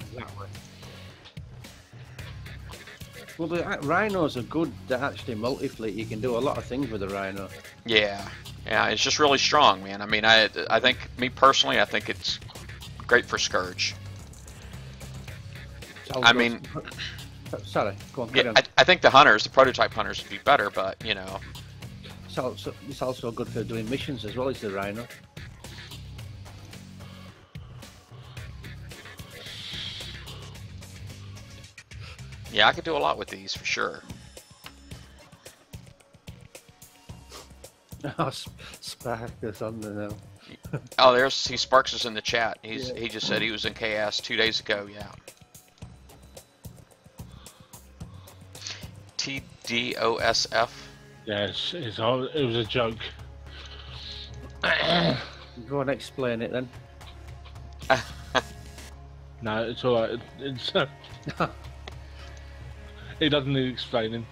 Well, the rhinos are good. Actually multi-fleet. You can do a lot of things with a rhino. Yeah, yeah, it's just really strong, man. I mean, I I think me personally, I think it's great for Scourge. I mean- sorry, go on. Yeah, on. I, I think the hunters, the prototype hunters, would be better, but you know, It's also, it's also good for doing missions as well as the rhino. yeah, I could do a lot with these for sure. Oh, Sp- Sparkus on the now. Oh, there's see Sparks is in the chat. He's Yeah. he just said he was in KS two days ago. Yeah. T D O S F. Yes, it's, it was a joke. Go and explain it then. No, it's all right. It's uh, He doesn't need explaining.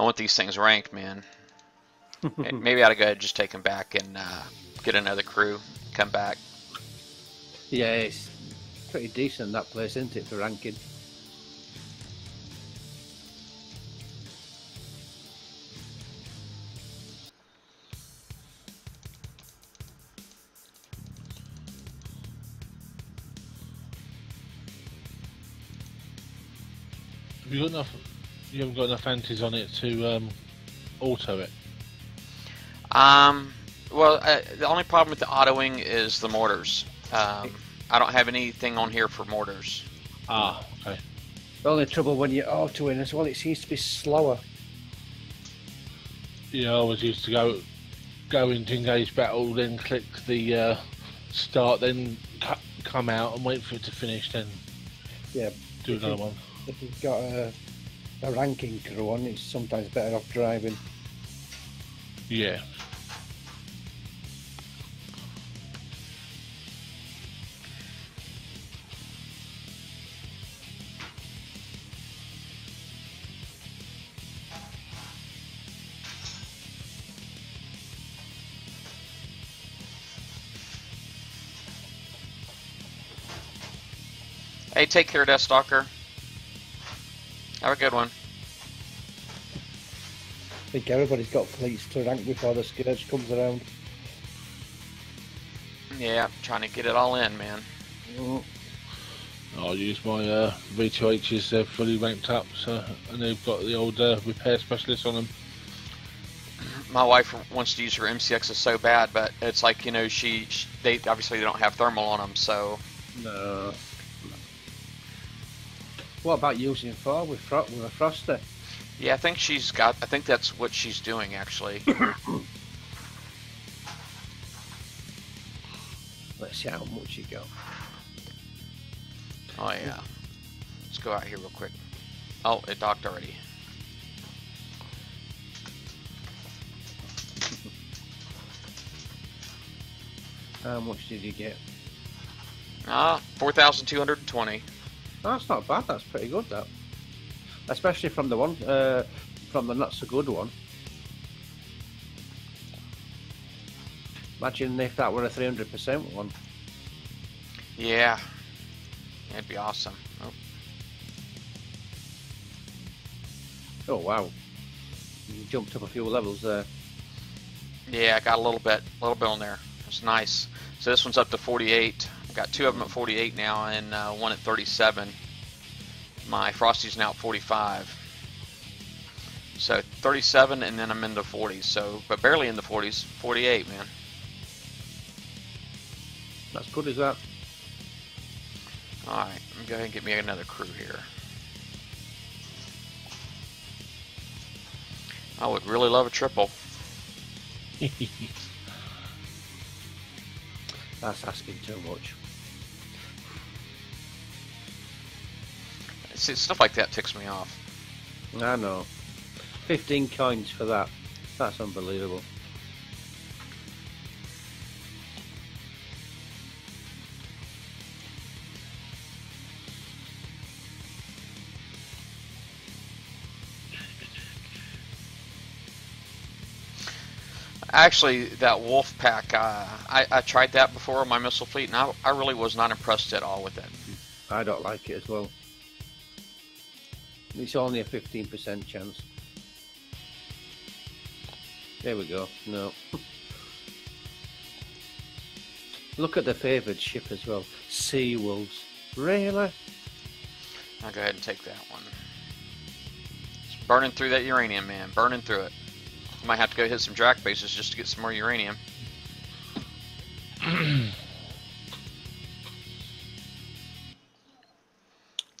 I want these things ranked, man. Maybe I ought to go ahead and just take them back and uh, get another crew, come back. Yeah, it's pretty decent that place, isn't it, for ranking? Have you got enough? You haven't got enough antis on it to um, auto it. Um, well, uh, the only problem with the autoing is the mortars. Um, I don't have anything on here for mortars. Ah, okay. The only trouble when you're autoing as well, it seems to be slower. Yeah, I always used to go go into engage battle, then click the uh, start, then cu- come out and wait for it to finish, then Yeah, do If another you- one. if you've got a, a ranking crew on, it's sometimes better off driving. Yeah. Hey, take care, Death Stalker. Have a good one. I think everybody's got fleets to rank before the Scourge comes around. Yeah, I'm trying to get it all in, man. Mm. I'll use my uh, V2Hs, they're fully ranked up, so and they've got the old uh, repair specialist on them. My wife wants to use her MCXs so bad, but it's like you know she, she they obviously they don't have thermal on them, so No. What about using four with, Fro- with a Froster? Yeah, I think she's got. I think that's what she's doing actually. Let's see how much you go. Oh yeah. Let's go out here real quick. Oh, it docked already. How much did you get? Ah, 4,220. That's not bad. That's pretty good. That, especially from the one, uh, from the not so good one. Imagine if that were a three hundred percent one. Yeah. That'd be awesome. Oh, Oh wow! You jumped up a few levels there. yeah, I got a little bit, a little bit on there. It's nice. So this one's up to 48. Got two of them at 48 now, and uh, one at 37. My Frosty's now at 45. So 37, and then I'm in the 40s. So, but barely in the 40s. 48, man. That's good as that. All right, let me go ahead and get me another crew here. I would really love a triple. That's asking too much. See, stuff like that ticks me off. I know. Fifteen coins for that. That's unbelievable. Actually, that wolf pack, uh, I, I tried that before on my missile fleet, and I, I really was not impressed at all with it. I don't like it as well. It's only a fifteen percent chance. There we go. No. Look at the favoured ship as well. Sea wolves. Really? I'll go ahead and take that one. It's burning through that uranium, man. Burning through it. Might have to go hit some drac bases just to get some more uranium.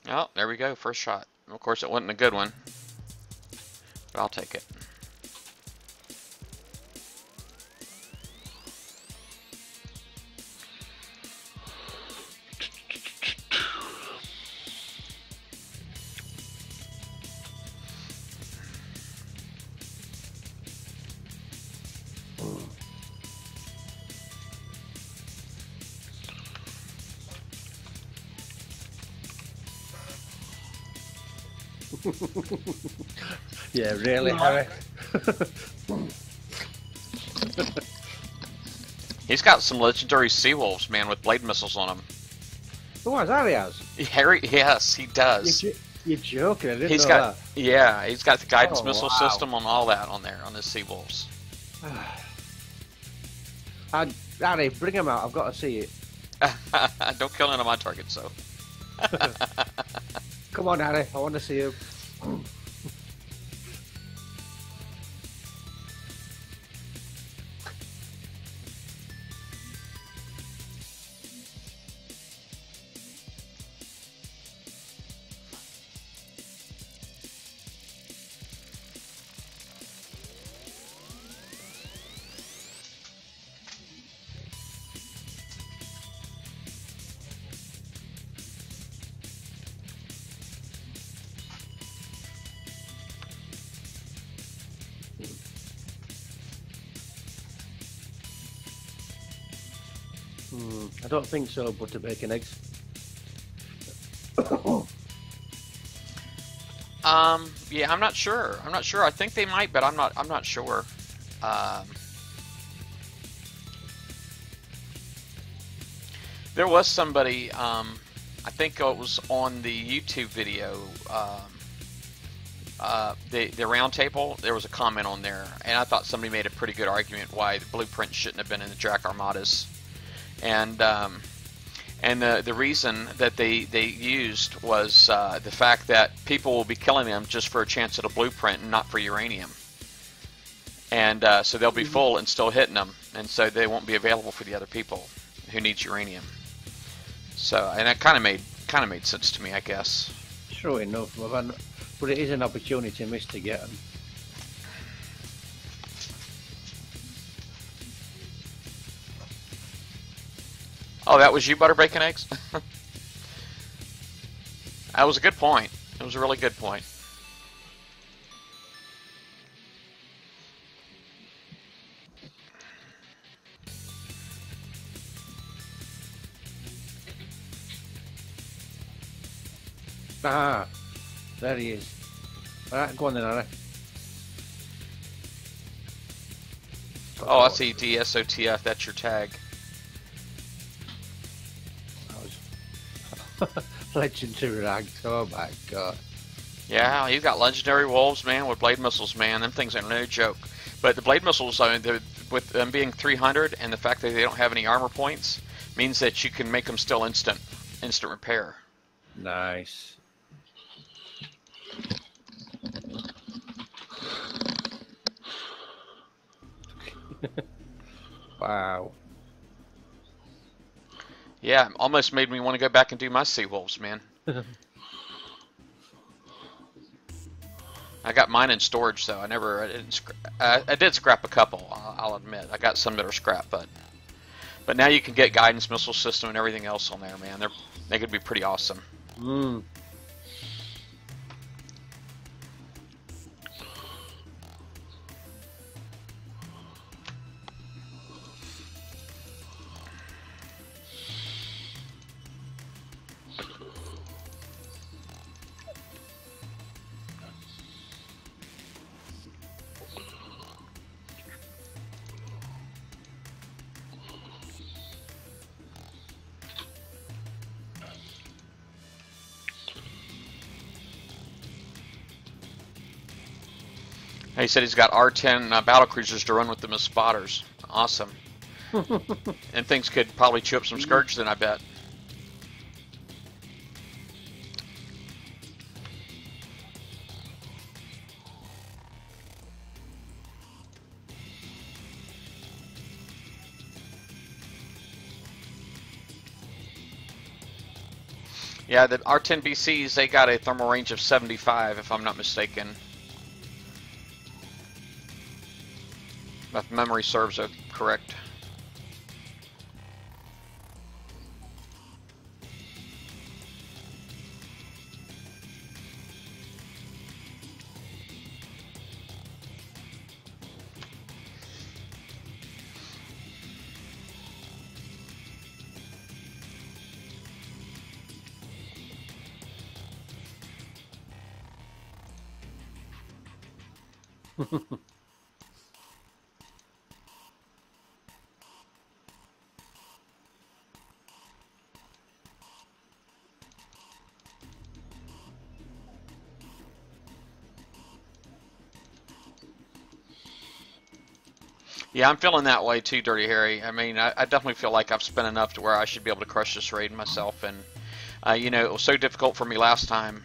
oh, there we go. First shot. Of course, it wasn't a good one. But I'll take it. Yeah, really, Harry. He's got some legendary sea wolves, man, with blade missiles on them. Oh, has Harry has? Harry, yes, he You're, does. you're joking. I didn't He's know got, yeah, he's got the guidance Oh, missile wow. system on all that on there on the sea wolves. that. And, Harry, bring him out. I've got to see it. Don't kill none of my targets, though. Come on, Harry. I want to see him. Don't think so, butter bacon eggs. Um, yeah, I'm not sure. I'm not sure. I think they might, but I'm not. I'm not sure. Um, there was somebody. Um, I think it was on the YouTube video. Um, uh, the the round table. There was a comment on there, and I thought somebody made a pretty good argument why the blueprint shouldn't have been in the Jack Armadas, and. Um, and the, the reason that they, they used was uh, the fact that people will be killing them just for a chance at a blueprint and not for uranium. And uh, so they'll be full and still hitting them, and so they won't be available for the other people who need uranium. So, and that kind of made kind of made sense to me, I guess. Sure enough, then- but it is an opportunity missed to get them. Oh, that was you, butter bacon eggs. that was a good point. It was a really good point. Ah, there he is. Alright, go on then, Harry. Oh, I see DSOTF. That's your tag. legendary ranked. Oh my god. Yeah, he's got legendary wolves, man, with blade missiles, man. Them things are no joke. But the blade missiles, I mean, with them being 300 and the fact that they don't have any armor points, means that you can make them still instant, instant repair. Nice. wow. Yeah, almost made me want to go back and do my sea wolves, man. I got mine in storage, though. I never, I didn't, scra- I, I did scrap a couple. I'll, I'll admit, I got some that are scrap, but, but now you can get guidance missile system and everything else on there, man. They're, they could be pretty awesome. Mm. He said he's got R10 uh, battle cruisers to run with them as spotters. Awesome. and things could probably chew up some scourge then, I bet. Yeah, the R10 BCs, they got a thermal range of 75, if I'm not mistaken. memory serves it correct. Yeah, I'm feeling that way too, Dirty Harry. I mean, I, I definitely feel like I've spent enough to where I should be able to crush this raid myself. And, uh, you know, it was so difficult for me last time.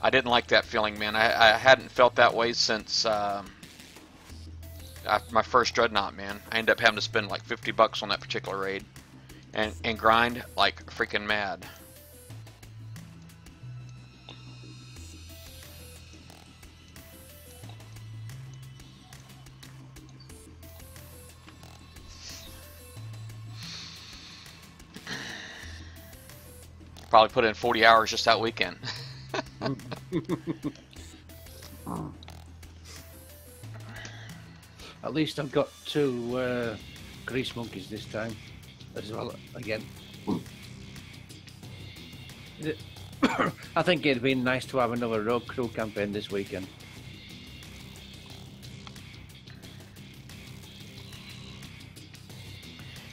I didn't like that feeling, man. I, I hadn't felt that way since um, my first Dreadnought, man. I ended up having to spend like 50 bucks on that particular raid. And, and grind like freaking mad. Probably put in 40 hours just that weekend. At least I've got two uh, grease monkeys this time as well again. I think it'd been nice to have another rogue crew campaign this weekend.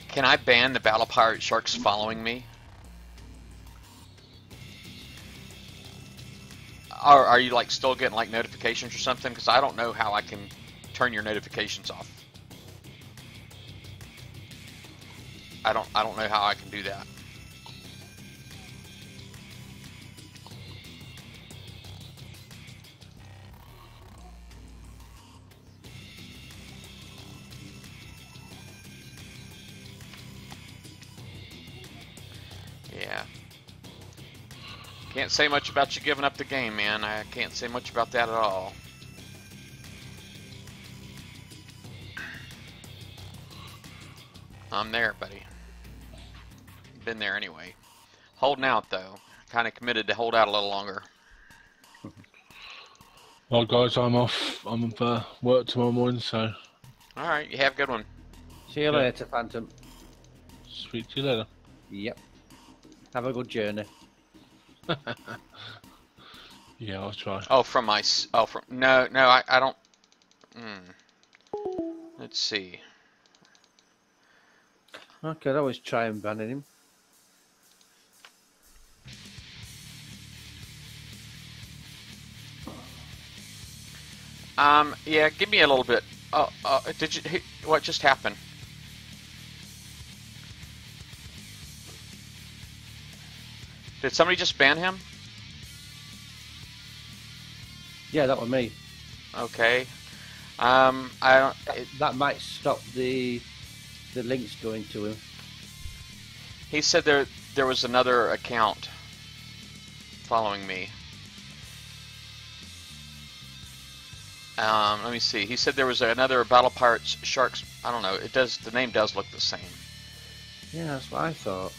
Can I ban the Battle Pirate Sharks following me? Or are you like still getting like notifications or something? Because I don't know how I can turn your notifications off. I don't I don't know how I can do that. Can't say much about you giving up the game, man. I can't say much about that at all. I'm there, buddy. Been there anyway. Holding out, though. Kind of committed to hold out a little longer. Well, guys, I'm off. I'm for uh, work tomorrow morning, so All right, you have a good one. See you Yeah. later, Phantom. speak to you later. Yep. Have a good journey. Yeah, I'll try. Oh, from my... Oh, from... No, no, I, I don't... Hmm. Let's see. Okay, I could always try and ban him. Um, yeah, give me a little bit. Oh, uh, did you... What just happened? Did somebody just ban him? Yeah, that was me. Okay. Um, I don't... That might stop the the links going to him. he said there there was another account following me. Um, let me see. He said there was another Battle Pirates Sharks. I don't know. It does. The name does look the same. Yeah, that's what I thought.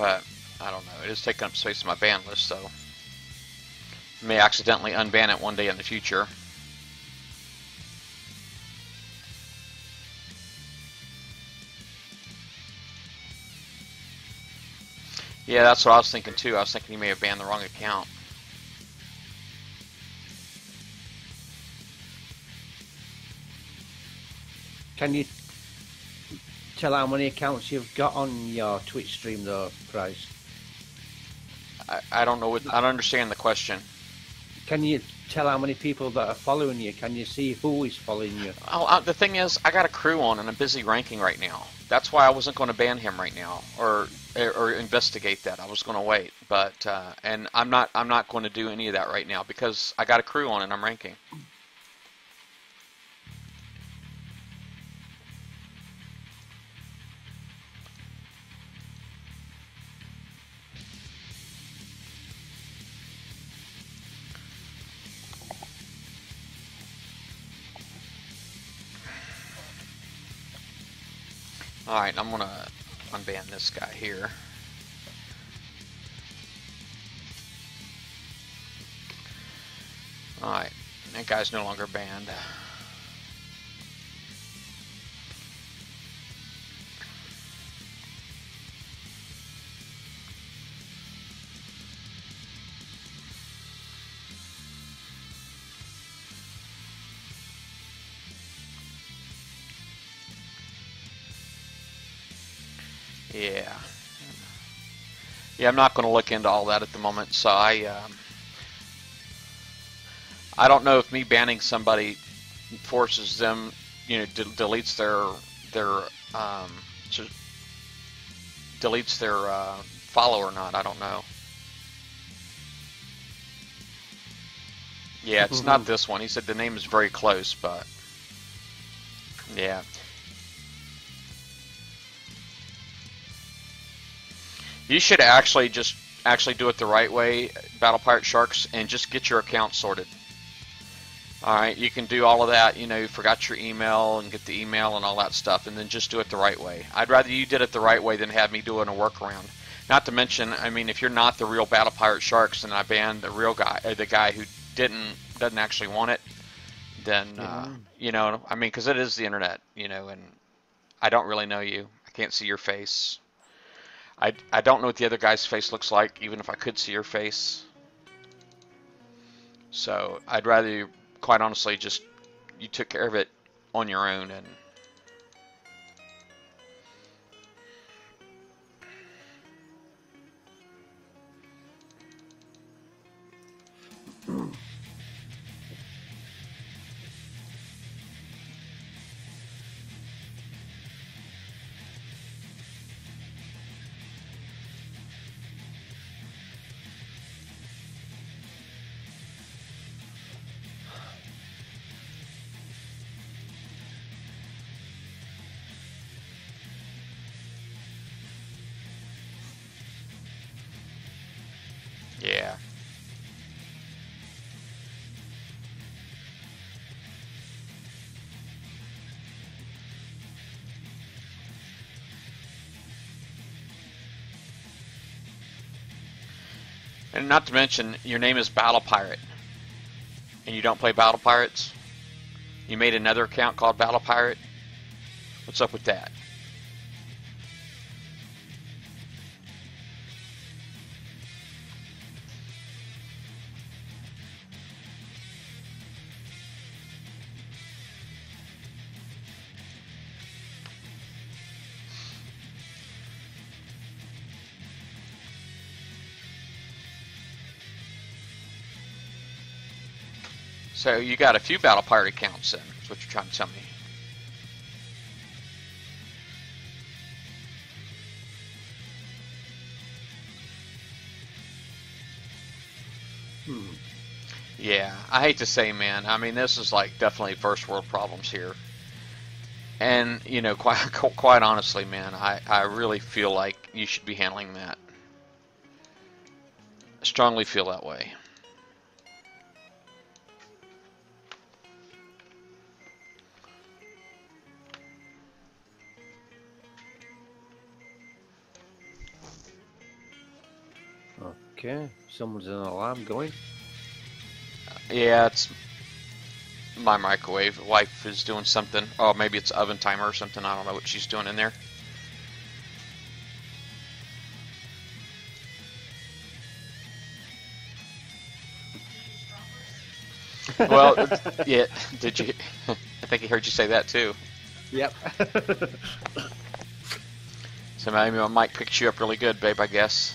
But I don't know. It is taking up space in my ban list, so may accidentally unban it one day in the future. Yeah, that's what I was thinking too. I was thinking you may have banned the wrong account. Can you tell how many accounts you've got on your Twitch stream, though, Price? I, I don't know what I don't understand the question. Can you tell how many people that are following you? Can you see who is following you? Oh, uh, the thing is, I got a crew on and I'm busy ranking right now. That's why I wasn't going to ban him right now or or investigate that. I was going to wait, but uh, and I'm not I'm not going to do any of that right now because I got a crew on and I'm ranking. Alright, I'm gonna unban this guy here. Alright, that guy's no longer banned. Yeah. Yeah, I'm not going to look into all that at the moment. So I, um, I don't know if me banning somebody forces them, you know, de- deletes their their um, deletes their uh, follow or not. I don't know. Yeah, it's not this one. He said the name is very close, but yeah. You should actually just actually do it the right way, Battle Pirate Sharks, and just get your account sorted. All right, you can do all of that. You know, you forgot your email and get the email and all that stuff, and then just do it the right way. I'd rather you did it the right way than have me doing a workaround. Not to mention, I mean, if you're not the real Battle Pirate Sharks, and I banned the real guy, or the guy who didn't doesn't actually want it, then uh, you know, I mean, because it is the internet, you know, and I don't really know you. I can't see your face. I, I don't know what the other guy's face looks like, even if I could see your face. So I'd rather you, quite honestly, just you took care of it on your own and. Yeah. And not to mention, your name is Battle Pirate, and you don't play Battle Pirates. You made another account called Battle Pirate. What's up with that? So you got a few Battle Pirate accounts then, is what you're trying to tell me. Hmm. Yeah, I hate to say, man. I mean, this is like definitely first world problems here. And you know, quite quite honestly, man, I I really feel like you should be handling that. I strongly feel that way. Okay, someone's an alarm going. Yeah, it's my microwave. Wife is doing something. Oh, maybe it's oven timer or something. I don't know what she's doing in there. Well, yeah. Did you? I think he heard you say that too. Yep. So maybe my mic picks you up really good, babe. I guess.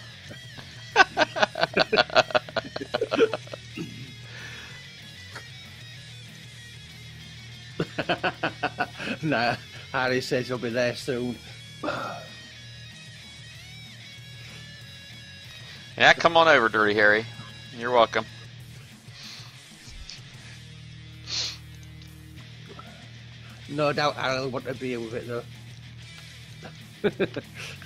nah, Harry says he'll be there soon. Yeah, come on over, Dirty Harry. You're welcome. No doubt Harry will want to be with it though.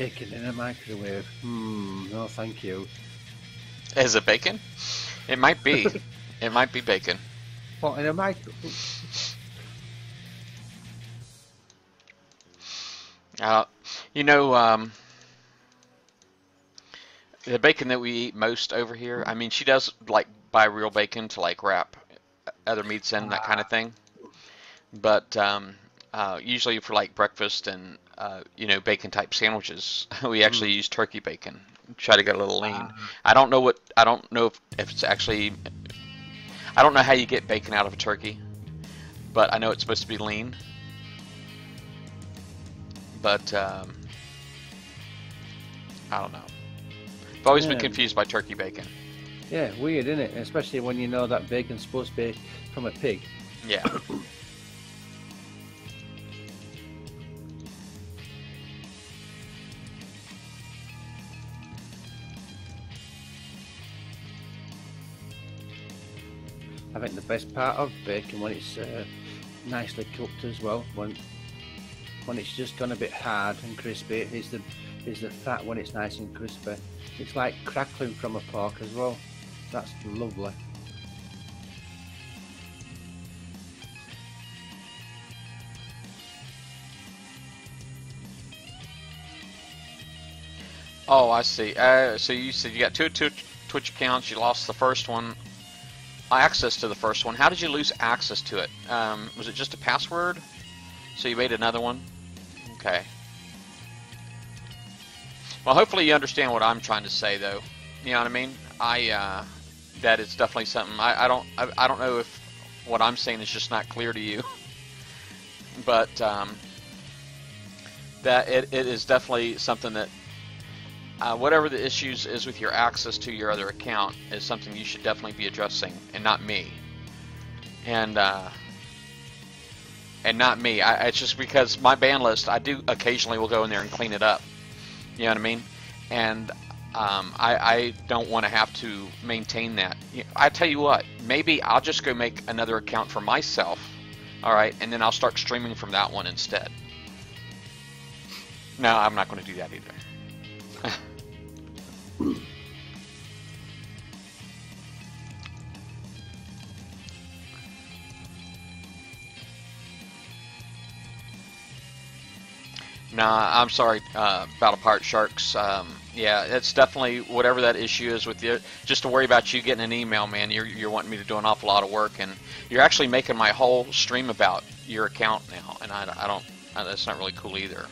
Bacon in a microwave. Hmm, no thank you. Is it bacon? It might be. it might be bacon. What, in a microwave? Uh, you know, um, the bacon that we eat most over here. I mean, she does like buy real bacon to like wrap other meats in, that kind of thing. But um, uh, usually for like breakfast and uh, you know bacon type sandwiches, we actually use turkey bacon. Try to get a little lean. I don't know what I don't know if, if it's actually. I don't know how you get bacon out of a turkey, but I know it's supposed to be lean. But um, I don't know. I've always been confused by turkey bacon. Yeah, weird, isn't it? Especially when you know that bacon's supposed to be from a pig. Yeah. I think the best part of bacon when it's uh, nicely cooked as well, when when it's just gone a bit hard and crispy, is the is the fat when it's nice and crispy. It's like crackling from a pork as well. That's lovely. Oh, I see. Uh, so you said you got two, two Twitch accounts. You lost the first one. Access to the first one. How did you lose access to it? Um, was it just a password? So you made another one? Okay. Well, hopefully you understand what I'm trying to say, though. You know what I mean? I uh, that is definitely something. I, I don't. I, I don't know if what I'm saying is just not clear to you, but um, that it, it is definitely something that uh, whatever the issues is with your access to your other account is something you should definitely be addressing, and not me. And uh, and not me. I, it's just because my ban list, I do occasionally will go in there and clean it up. You know what I mean? And um, I, I don't want to have to maintain that. I tell you what, maybe I'll just go make another account for myself. All right, and then I'll start streaming from that one instead. No, I'm not going to do that either. Nah, I'm sorry, uh, Battle Pirate Sharks. Um, yeah, it's definitely whatever that issue is with you. Just to worry about you getting an email, man. You're you're wanting me to do an awful lot of work, and you're actually making my whole stream about your account now, and I, I don't. Uh, that's not really cool either.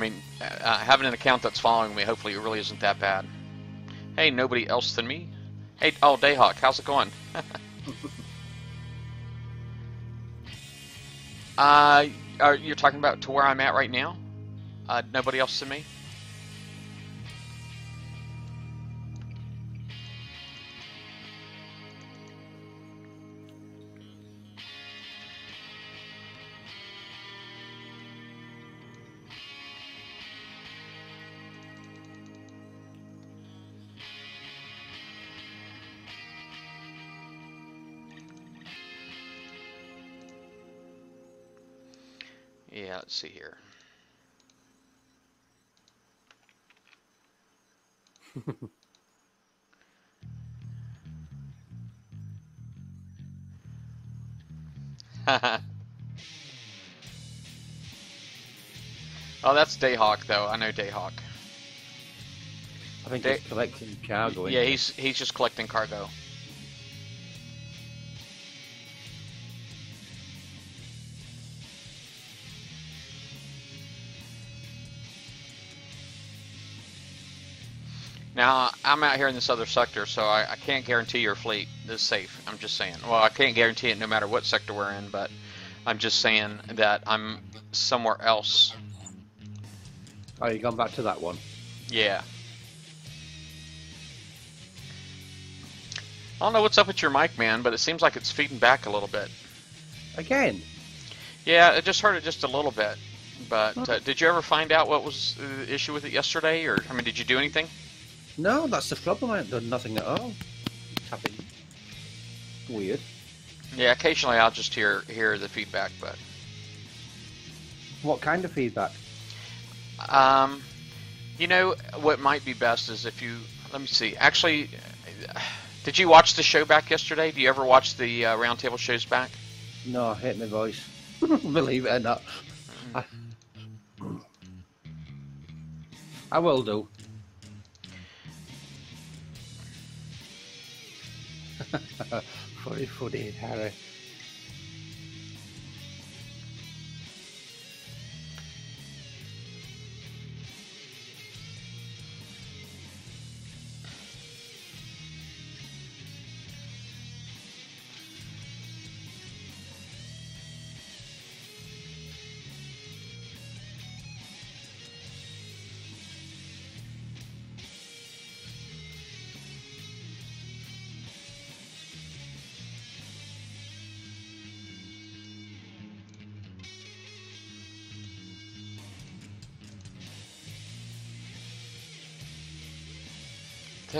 Mean, uh, having an account that's following me, hopefully, it really isn't that bad. Hey, nobody else than me. Hey, oh, Dayhawk, how's it going? uh, are you're talking about to where I'm at right now? Uh, nobody else than me. See here. oh, that's Dayhawk, though. I know Dayhawk. I think They- he's collecting cargo. Yeah, he's he's just collecting cargo. Now I'm out here in this other sector, so I, I can't guarantee your fleet is safe. I'm just saying. Well, I can't guarantee it no matter what sector we're in, but I'm just saying that I'm somewhere else. Oh, you gone back to that one? Yeah. I don't know what's up with your mic, man, but it seems like it's feeding back a little bit. Again? Yeah, I just heard it just a little bit. But uh, did you ever find out what was the issue with it yesterday, or I mean, did you do anything? No, that's the problem. I haven't done nothing at all. Tapping. Weird. Yeah, occasionally I'll just hear hear the feedback, but What kind of feedback? Um, you know what might be best is if you let me see. Actually, did you watch the show back yesterday? Do you ever watch the uh, roundtable shows back? No, I hate my voice. Believe it or not. I, I will do. funny, funny, Harry. The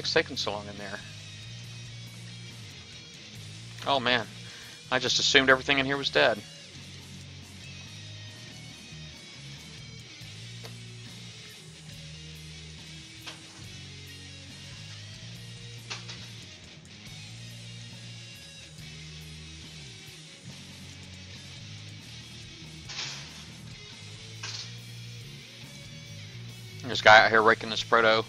heck's taking so long in there? Oh man, I just assumed everything in here was dead. This guy out here raking this proto.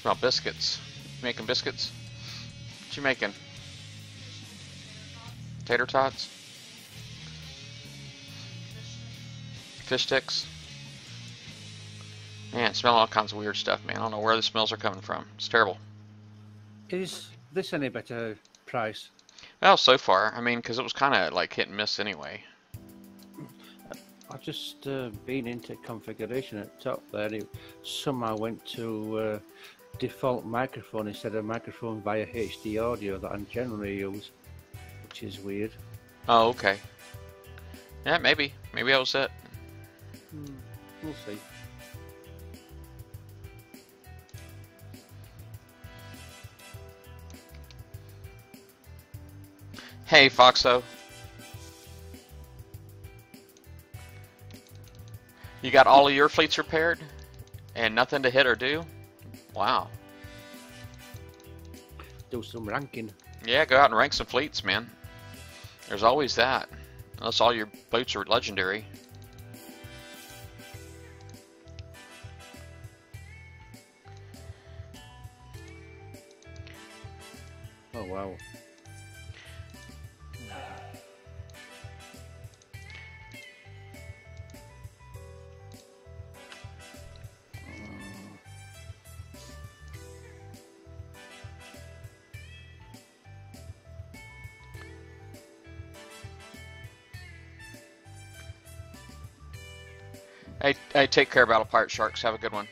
Smell biscuits. You making biscuits? What you making? Tater tots? Fish sticks? Man, smell all kinds of weird stuff, man. I don't know where the smells are coming from. It's terrible. Is this any better price? Well, so far, I mean, because it was kind of like hit and miss anyway. I've just uh, been into configuration at top there. It somehow went to uh, default microphone instead of microphone via HD audio that I generally use, which is weird. Oh, okay. Yeah, maybe. Maybe was it. Hmm, we'll see. Hey, Foxo. You got all of your fleets repaired? And nothing to hit or do? Wow. Do some ranking. Yeah, go out and rank some fleets, man. There's always that. Unless all your boats are legendary. Hey, take care, Battle Pirate Sharks. Have a good one.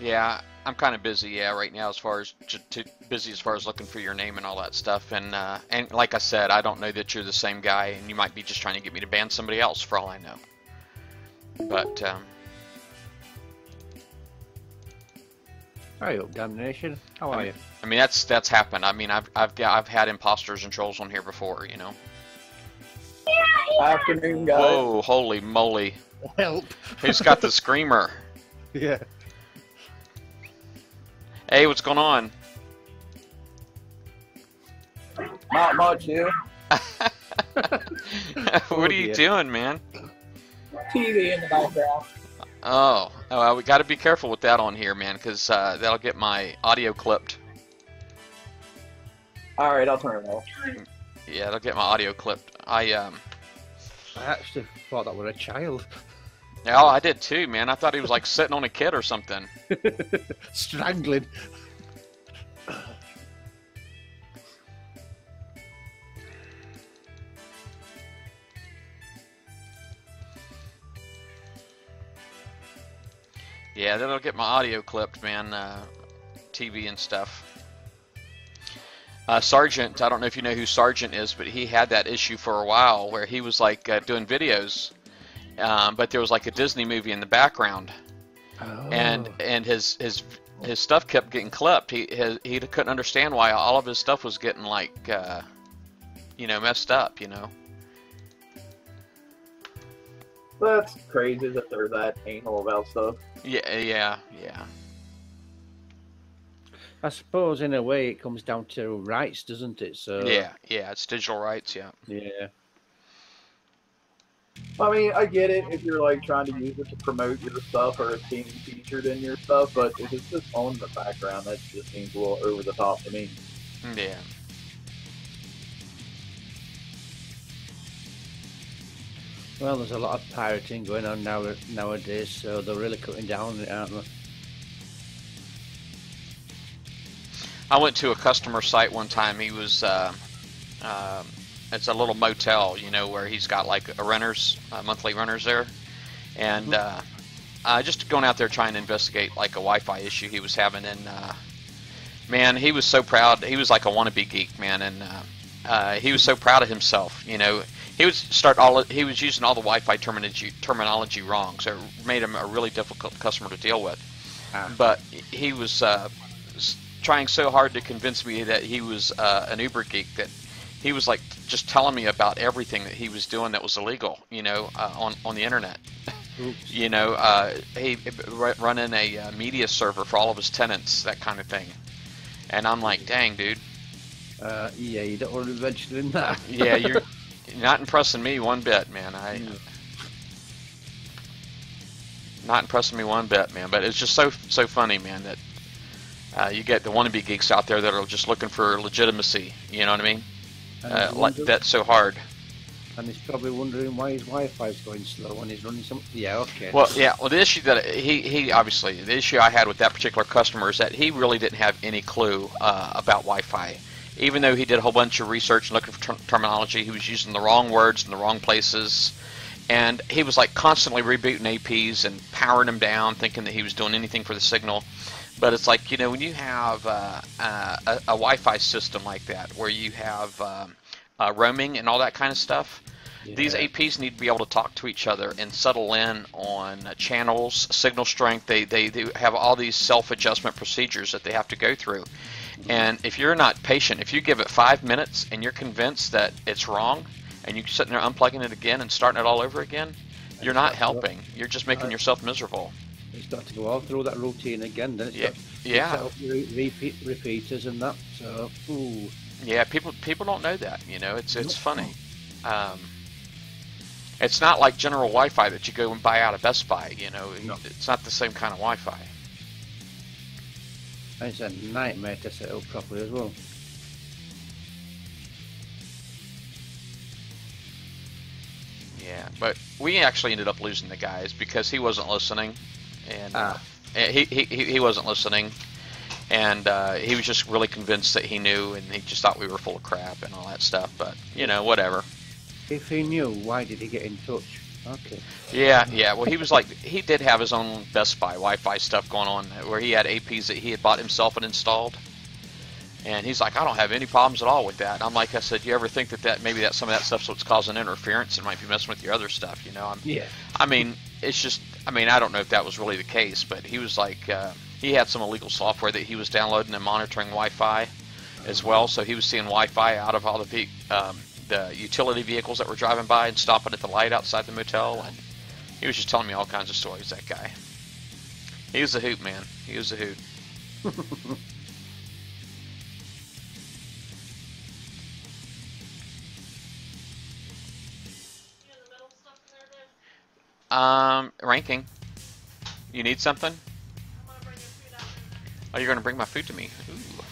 Yeah, I'm kind of busy. Yeah, right now, as far as busy as far as looking for your name and all that stuff. And uh, and like I said, I don't know that you're the same guy, and you might be just trying to get me to ban somebody else for all I know. But um, Hi up, damnation. How are you? I mean, that's that's happened. I mean, I've I've got I've had imposters and trolls on here before. You know. Afternoon, guys. Whoa, holy moly! Help. Who's got the screamer? Yeah. Hey, what's going on? Not much here. what oh, are you dear. doing, man? TV in the background. Oh, oh well, we got to be careful with that on here, man, because uh, that'll get my audio clipped. All right, I'll turn it off. Yeah, that'll get my audio clipped. I um, I actually thought that were a child yeah, I did too, man. I thought he was like sitting on a kid or something. strangling. Yeah, that'll get my audio clipped, man. Uh, TV and stuff. Uh, Sergeant, I don't know if you know who Sergeant is, but he had that issue for a while where he was like uh, doing videos, um, but there was like a Disney movie in the background, and Oh. and his his his stuff kept getting clipped. He his, he couldn't understand why all of his stuff was getting like, uh, you know, messed up. You know. That's crazy that they're that anal about stuff. Yeah, yeah, yeah. I suppose in a way it comes down to rights, doesn't it? So Yeah, yeah, it's digital rights, yeah. yeah. I mean, I get it if you're like trying to use it to promote your stuff or it's being featured in your stuff, but if it's just on the background, that just seems a little over the top to me. Yeah. Well, there's a lot of pirating going on now nowadays, so they're really cutting down on it, aren't they? I went to a customer site one time. He was, uh, um it's a little motel, you know, where he's got like a renters, uh, monthly renters there, and uh, uh, just going out there trying to investigate like a Wi-Fi issue he was having, and uh, man, he was so proud. He was like a wannabe geek, man, and uh, uh, he was so proud of himself. You know, he was start all he was using all the Wi-Fi terminology terminology wrong, so it made him a really difficult customer to deal with. Ah. But he was uh, trying so hard to convince me that he was uh, an Uber geek that he was like just telling me about everything that he was doing that was illegal, you know, uh, on on the internet. You know, uh, he running a uh, media server for all of his tenants, that kind of thing. And I'm like, dang, dude, Uh, yeah, you don't want to be mentioning that. yeah, you're not impressing me one bit, man. I Yeah. not impressing me one bit, man. But it's just so so funny, man, that uh, you get the wannabe geeks out there that are just looking for legitimacy. You know what I mean? Uh, like that's so hard. and he's probably wondering why his Wi-Fi's going slow when he's running some. Yeah, okay. Well, yeah. Well, the issue that he he obviously the issue I had with that particular customer is that he really didn't have any clue uh, about Wi-Fi. Even though he did a whole bunch of research and looking for ter- terminology, he was using the wrong words in the wrong places, and he was like constantly rebooting APs and powering them down, thinking that he was doing anything for the signal. But it's like you know when you have uh, uh, a, a Wi-Fi system like that, where you have um, uh, roaming and all that kind of stuff, these APs need to be able to talk to each other and settle in on channels, signal strength. They, they, they have all these self-adjustment procedures that they have to go through. And if you're not patient, if you give it five minutes and you're convinced that it's wrong, and you're sitting there unplugging it again and starting it all over again, you're not helping. You're just making yourself miserable. It's got to go all through that routine again. Then it's Yeah, yeah. re- repeat, repeaters and that. So, ooh, Yeah, people people don't know that. You know, it's it's funny. Um, it's not like general Wi-Fi that you go and buy out of Best Buy. You know, No. it's not the same kind of Wi-Fi. It's a nightmare to set up properly as well. Yeah, but we actually ended up losing the guys because he wasn't listening, and uh, Ah. he, he he he wasn't listening, and uh, he was just really convinced that he knew, and he just thought we were full of crap and all that stuff. But you know, whatever. If he knew, why did he get in touch? Okay. Yeah, yeah. Well, he was like, he did have his own Best Buy Wi-Fi stuff going on, where he had APs that he had bought himself and installed. And he's like, I don't have any problems at all with that. And I'm like, I said, you ever think that that maybe that some of that stuff's what's causing interference and might be messing with your other stuff? You know, I'm, Yeah. I mean, it's just, I mean, I don't know if that was really the case, but he was like, uh, he had some illegal software that he was downloading and monitoring Wi-Fi as well. So he was seeing Wi-Fi out of all the um, the utility vehicles that were driving by and stopping at the light outside the motel, and he was just telling me all kinds of stories. That guy, he was a hoot, man. He was a hoot. Um, ranking. You need something? Oh, you're gonna bring my food to me.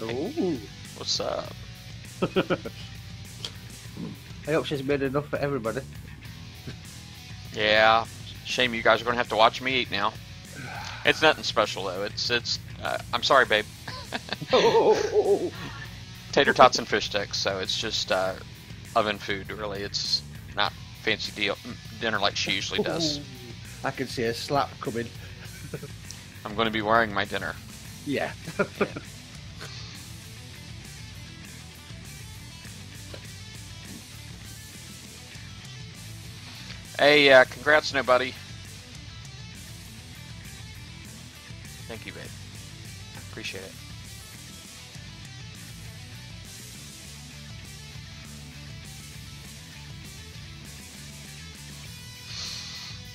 Ooh, Ooh. what's up? I hope she's made enough for everybody. Yeah, shame you guys are gonna have to watch me eat now. It's nothing special though. It's it's. Uh, I'm sorry, babe. Tater tots and fish sticks. So it's just uh, oven food. Really, it's not fancy deal dinner like she usually does. I can see a slap coming. I'm going to be wearing my dinner. Yeah. Hey, uh, congrats, nobody. Thank you, babe. Appreciate it.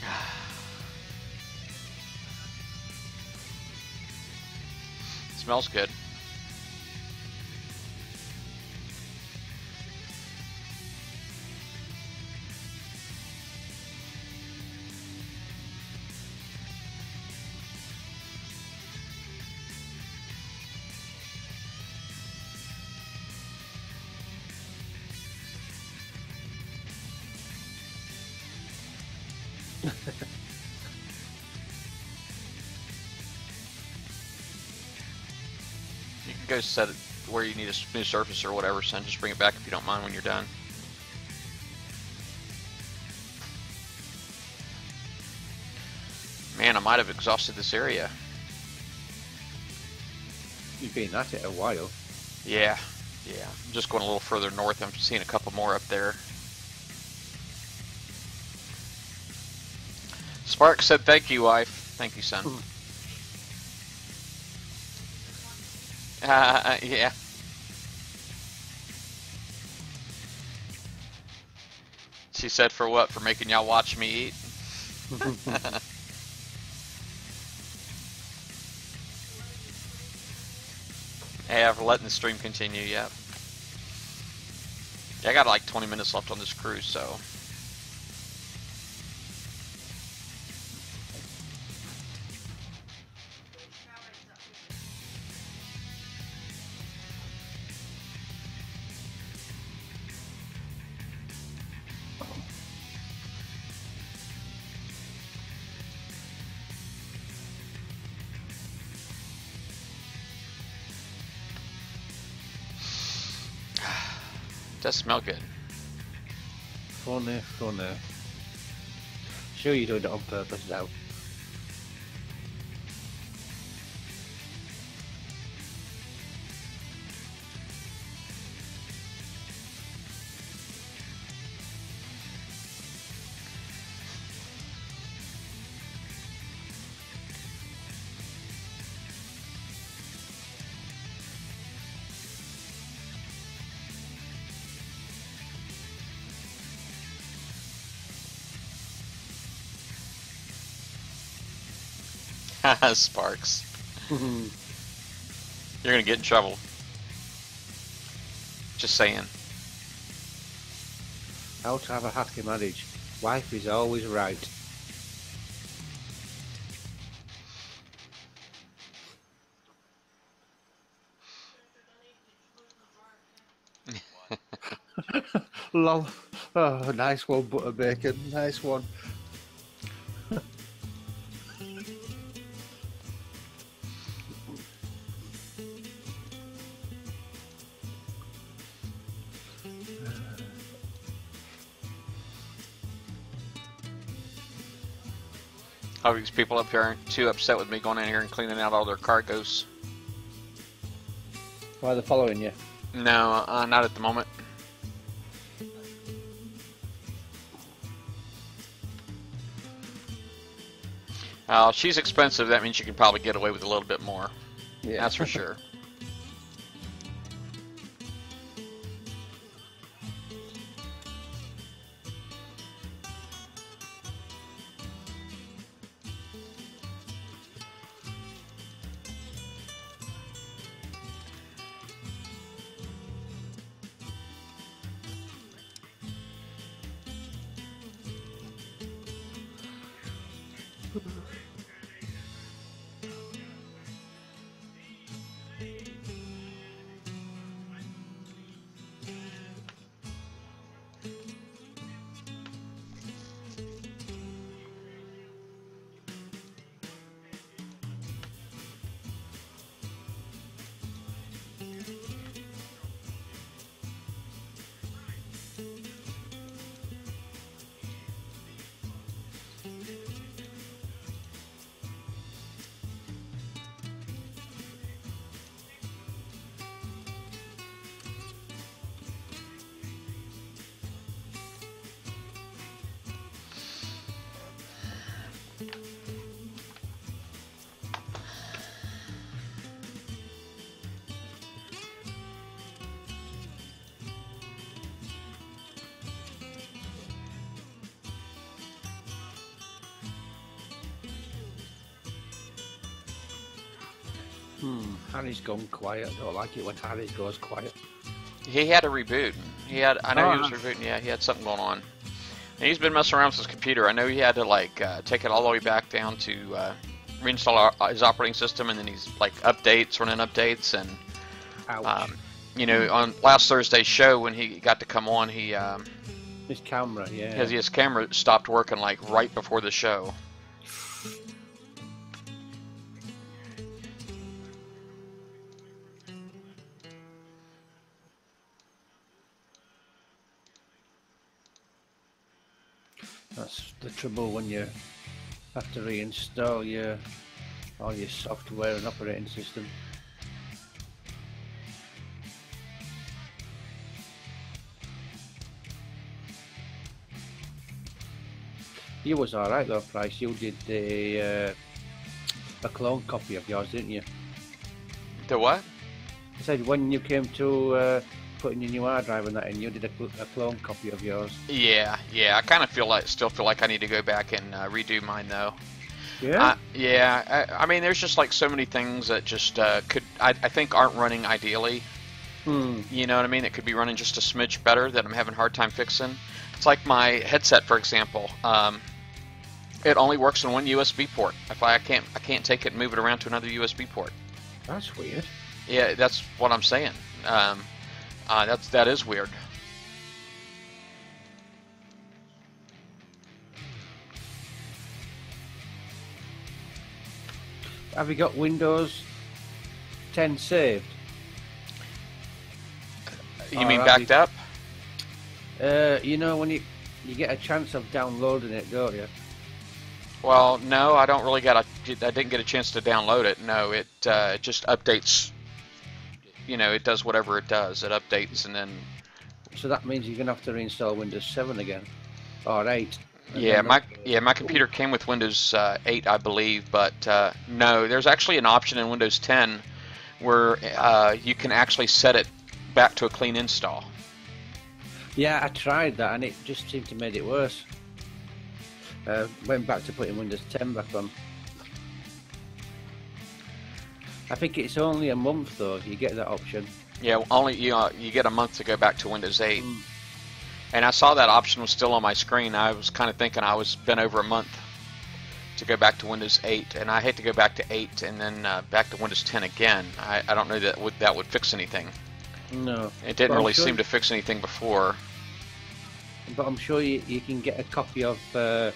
Smells good. Go set it where you need a smooth surface or whatever, son. Just bring it back if you don't mind when you're done. Man, I might have exhausted this area. You've been at it a while. Yeah, yeah. I'm just going a little further north. I'm seeing a couple more up there. Spark said, "Thank you, wife. Thank you, son." Uh, yeah. She said, "For what? For making y'all watch me eat?" Yeah, for letting the stream continue, yep. Yeah, I got like 20 minutes left on this cruise, so. Smell good. Funny, funny. Sure you're doing it on purpose now. Sparks. Mm-hmm. You're gonna get in trouble. Just saying. How to have a happy marriage. Wife is always right. Lol. Oh, nice one, butter bacon. Nice one. All these people up here aren't too upset with me going in here and cleaning out all their cargoes. Why are they following you? No, uh, not at the moment. Uh, she's expensive. That means you can probably get away with a little bit more. Yeah. That's for sure. gone quiet. I don't like it when Harry goes quiet. He had a reboot. He had. I know he was Ah. rebooting. Yeah, he had something going on. And he's been messing around with his computer. I know he had to like uh, take it all the way back down to uh, reinstall our, his operating system, and then he's like updates, running updates, and Ouch. um, you know, on last Thursday's show when he got to come on, he um, His camera, yeah. his, his camera stopped working like right before the show. You have to reinstall your all your software and operating system. You was alright though, Price. You did a uh, a clone copy of yours, didn't you? The what? I said when you came to uh, putting your new hard drive and that in, you did a, cl- a clone copy of yours. Yeah, yeah. I kind of feel like, still feel like I need to go back and uh, redo mine though. Yeah. Uh, yeah, I, I mean, there's just like so many things that just uh, could, I, I think, aren't running ideally. hmm. You know what I mean? It could be running just a smidge better that I'm having a hard time fixing. It's like my headset, for example. Um, it only works on one USB port. If I can't, I can't take it and move it around to another USB port. That's weird. Yeah, that's what I'm saying. Um, uh, that's that is weird. Have you got Windows 10 saved? You Oh, mean backed up? Uh, you know when you you get a chance of downloading it, don't you? Well, no, I don't really got a. I didn't get a chance to download it. No, it uh, it just updates. You know, it does whatever it does. It updates and then. So that means you're gonna have to reinstall Windows 7 again, or 8. Yeah, my yeah my computer came with Windows uh, 8, I believe, but uh, no, there's actually an option in Windows 10 where uh, you can actually set it back to a clean install. Yeah, I tried that and it just seemed to make it worse. Uh, went back to putting Windows 10 back on. I think it's only a month though. You get that option. Yeah, only you uh, you get a month to go back to Windows 8. And I saw that option was still on my screen. I was kind of thinking I was been over a month to go back to Windows 8, and I hate to go back to 8 and then uh, back to Windows 10 again. I, I don't know that would that would fix anything. No, It didn't really sure- seem to fix anything before. but I'm sure you, you can get a copy of uh,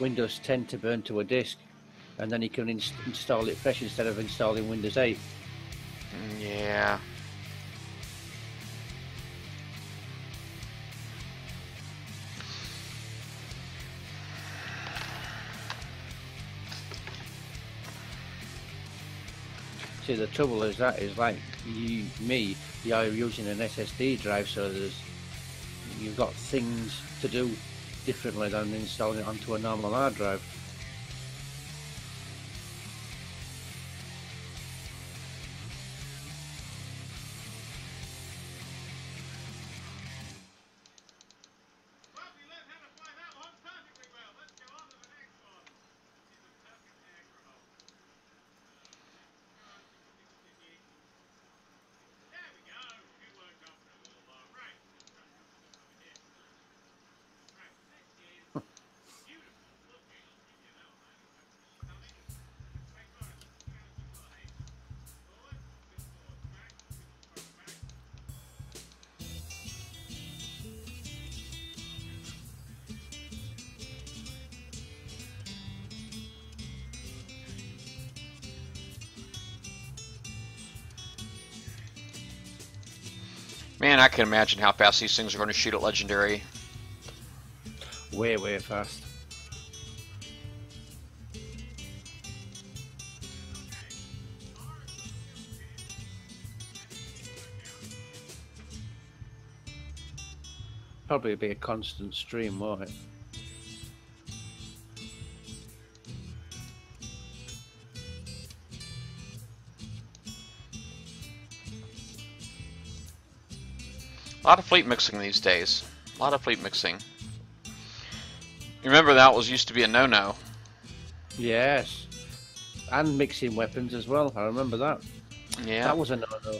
Windows 10 to burn to a disk, and then you can ins- install it fresh instead of installing Windows 8. Mm, Yeah. See, the trouble is that is like you, me, you're using an SSD drive, so there's you've got things to do differently than installing it onto a normal hard drive. Man, I can imagine how fast these things are going to shoot at Legendary. Way, way fast. Probably be a constant stream, won't it? A lot of fleet mixing these days. A lot of fleet mixing. Remember that was used to be a no-no. Yes. And mixing weapons as well, I remember that. Yeah. That was a no-no.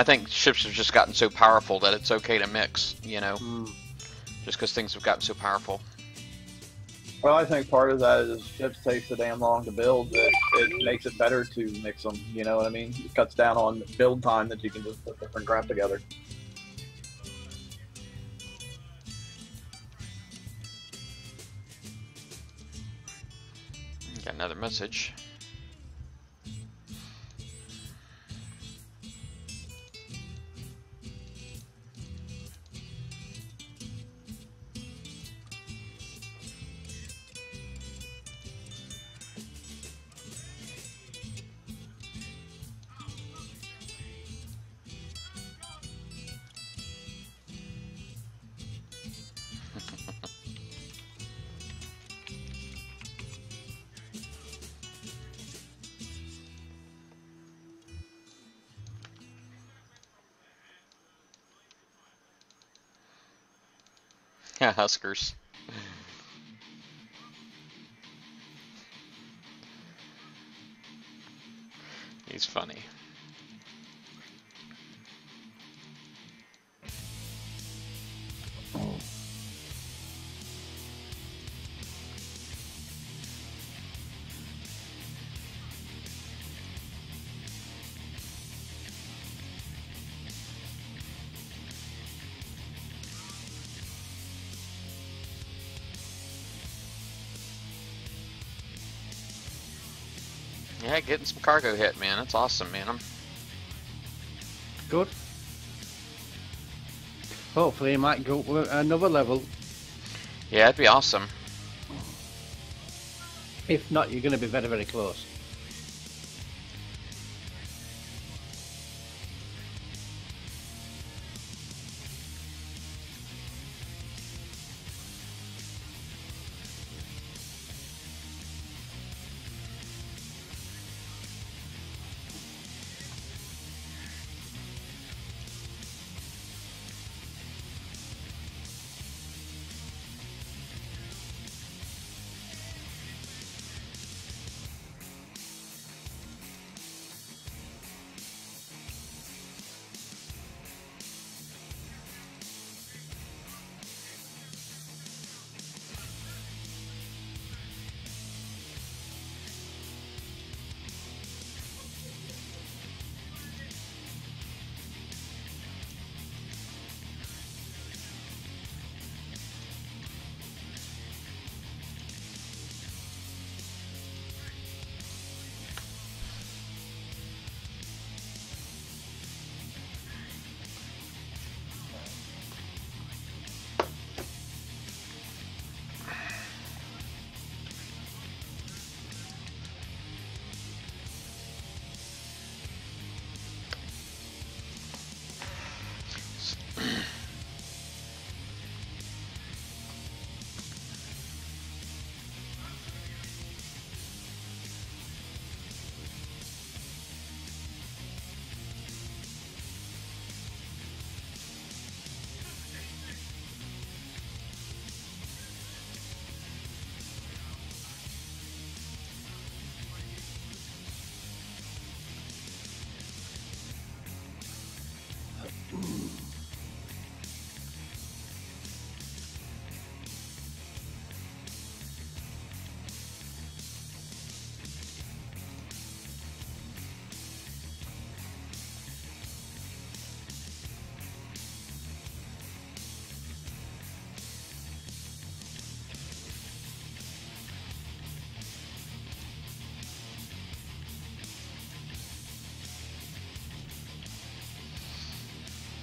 I think ships have just gotten so powerful that it's okay to mix, you know, Hmm. just because things have gotten so powerful. Well, I think part of that is ships take so damn long to build that it makes it better to mix them. You know what I mean? It cuts down on build time that you can just put different crap together. Got another message. Huskers. Getting some cargo hit, man. That's awesome, man. I'm Good. Hopefully, it might go another level. Yeah, it'd be awesome. If not, you're going to be very, very close.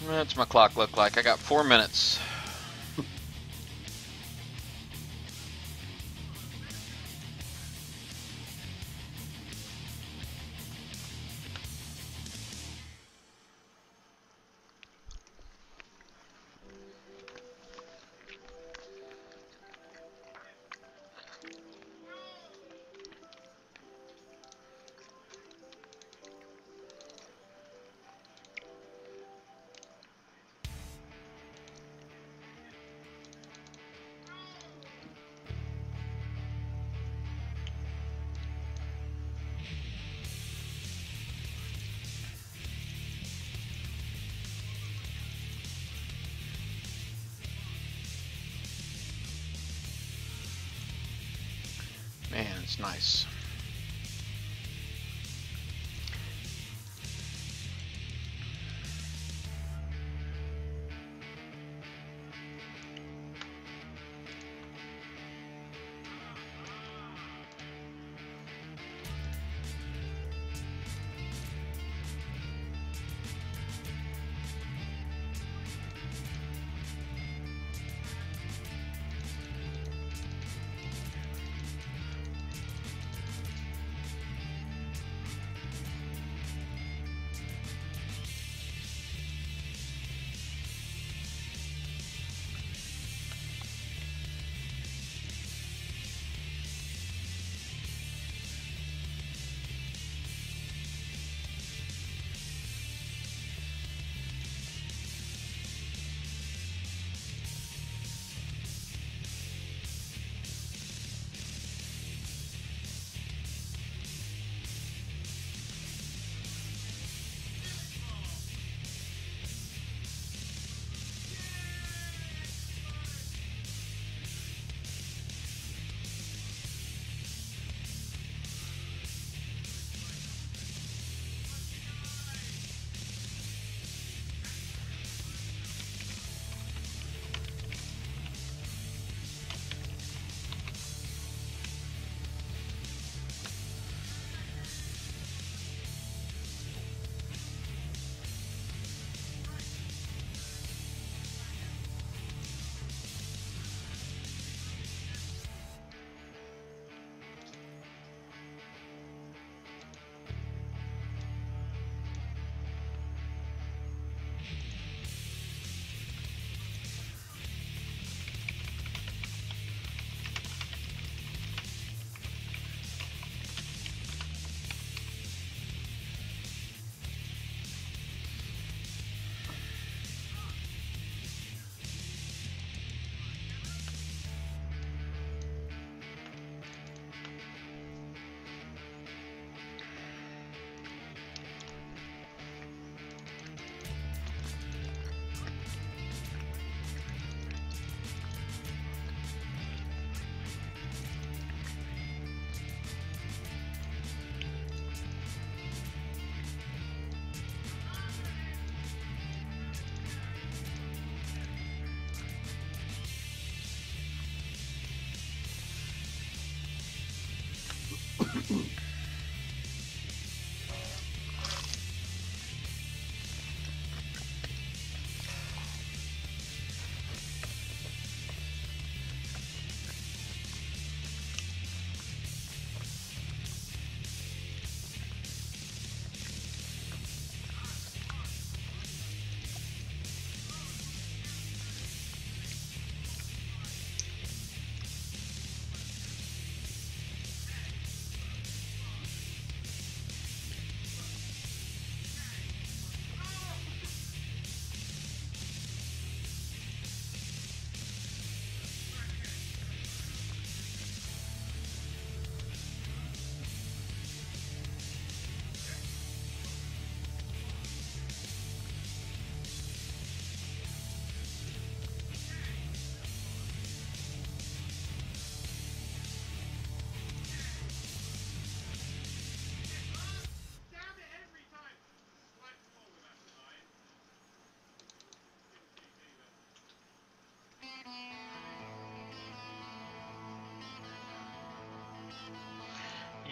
What's my clock look like? I got four minutes. Nice.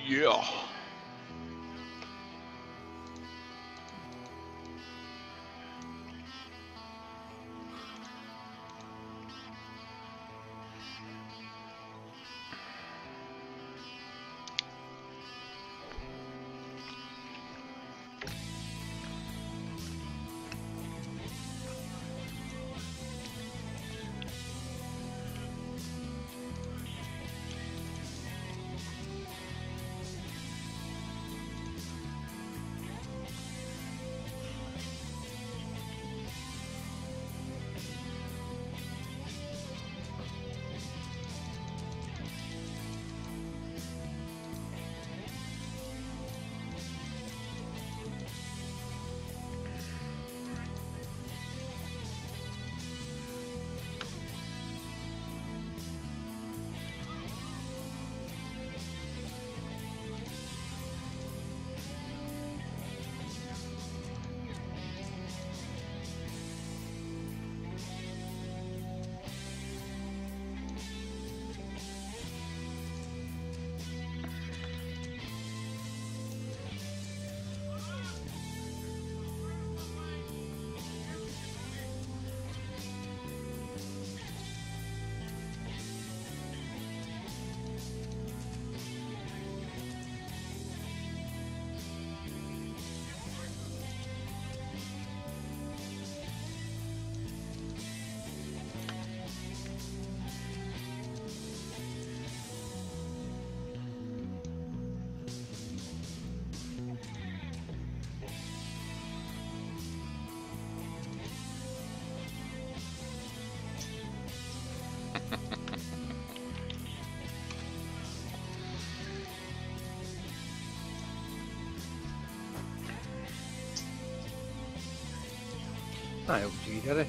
Yeah. I hope you get it.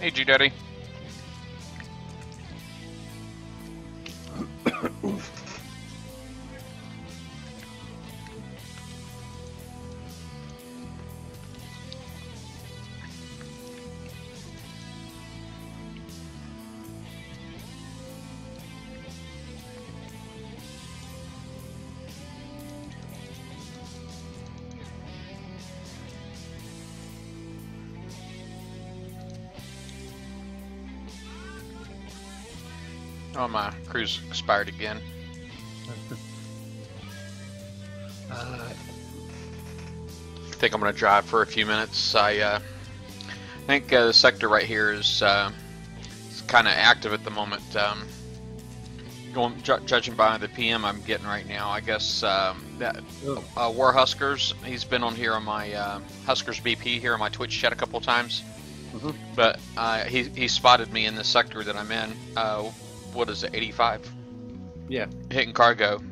Hey, G Daddy. Expired again. Alright. I think I'm going to drive for a few minutes. I uh, think uh, the sector right here is, uh, kind of active at the moment. Um, going, ju- judging by the PM I'm getting right now, I guess um, that uh, War Huskers. He's been on here on my uh, Huskers BP here on my Twitch chat a couple times. Mhm. But uh, he he spotted me in the sector that I'm in. What is it, 85? Yeah. Hitting cargo.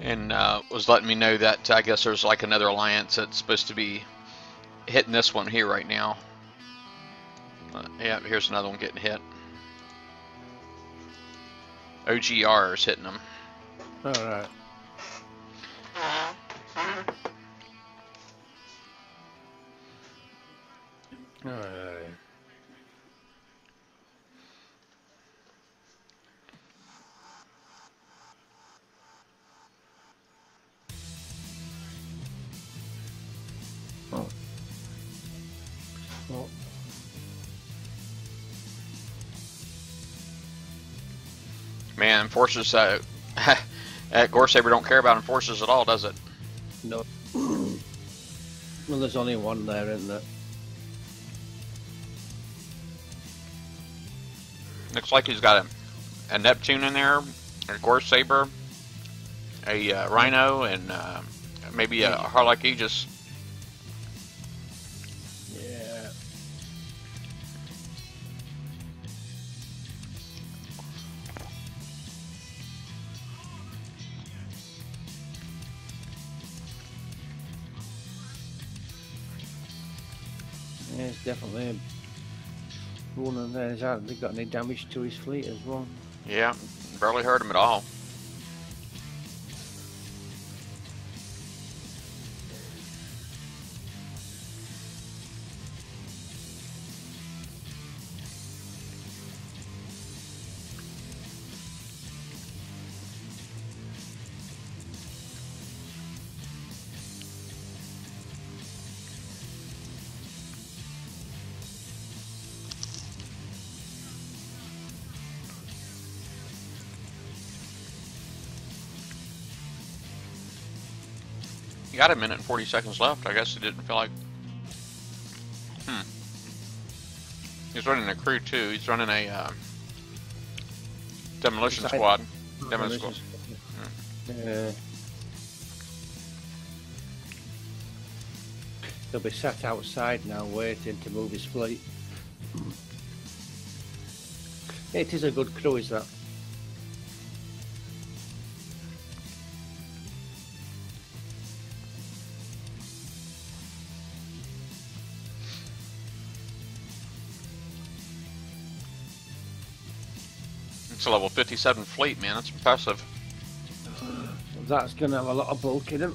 And uh, was letting me know that I guess there's like another alliance that's supposed to be hitting this one here right now. Uh, yeah, here's another one getting hit. OGR is hitting them. Alright. Alright. Man, enforcers uh, at Gorsaber don't care about enforcers at all, does it? No. well, there's only one there, isn't there? Looks like he's got a, a Neptune in there, a Gorsaber, a uh, Rhino, and uh, maybe a Harlock Aegis. They got any damage to his fleet as well. Yeah, barely hurt him at all. Got a minute and 40 seconds left. I guess it didn't feel like. Hmm. He's running a crew too. He's running a uh, demolition Side- squad. Demolition squad. is- Yeah. He'll be sat outside now waiting to move his fleet. It is a good crew, is that? A level 57 fleet, man. That's impressive. That's going to have a lot of bulk in him.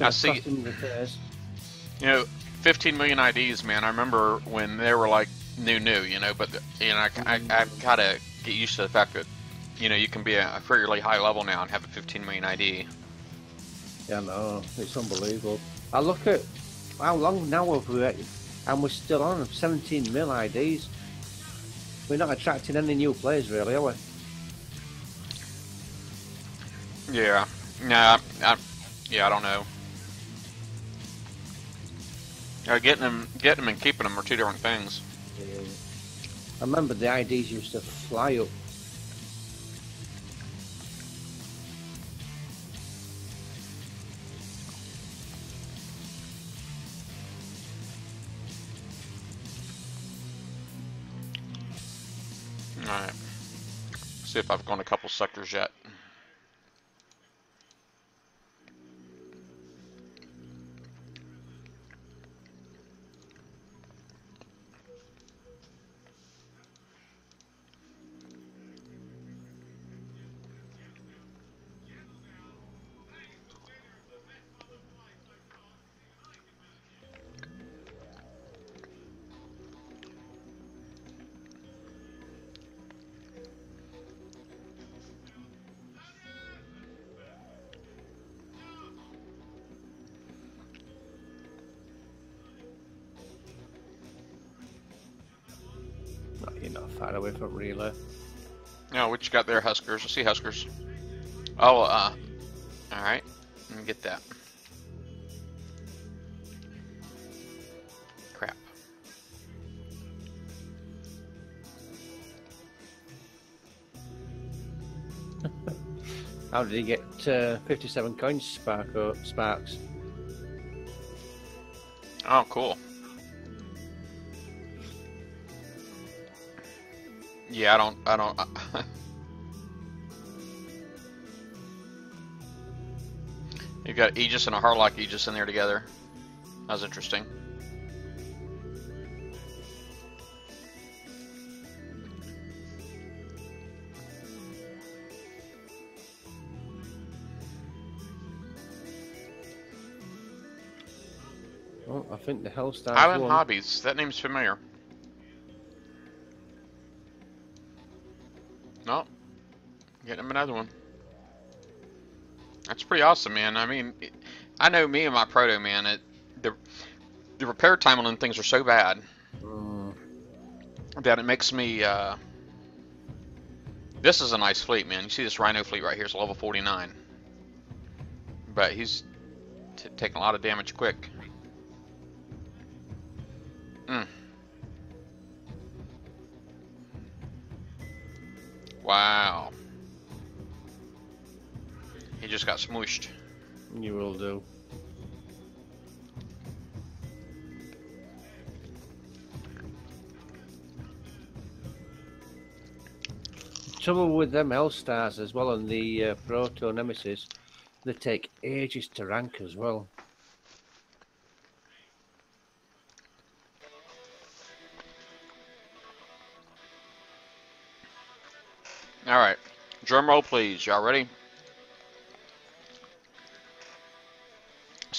I see. cost him repairs. You know, 15 million IDs, man. I remember when they were like new, new. You know, but you know, I, I, I gotta get used to the fact that you know you can be a fairly high level now and have a 15 million ID. Yeah, no, it's unbelievable. I look at how long now have we and we're still on 17 mil IDs. We're not attracting any new players, really, are we? Yeah. Nah. I, yeah, I don't know. Uh, getting them, getting them, and keeping them are two different things. I remember the IDs used to fly up. See if I've gone a couple sectors yet. Far away from relay. No, what you got there, Huskers? I see Huskers. Oh, uh, all right. Let me get that. Crap. How did he get uh, 57 coins, Spark Sparks? Oh, cool. Yeah, I don't, I don't. You've got Aegis and a Harlock Aegis in there together. That was interesting. Oh, I think the Hellstars Island. Hobbies. That name's familiar. Awesome, man. I mean, I know me and my proto, man. It, the the repair time on them things are so bad Mm, that it makes me. Uh, this is a nice fleet, man. You see this Rhino fleet right here is level 49, but he's taking a lot of damage quick. Mm. Wow. Just got smooshed. you will do. Trouble with them Hellstars as well and the uh, Proto Nemesis, they take ages to rank as well. All right. Drum roll, please. Y'all ready?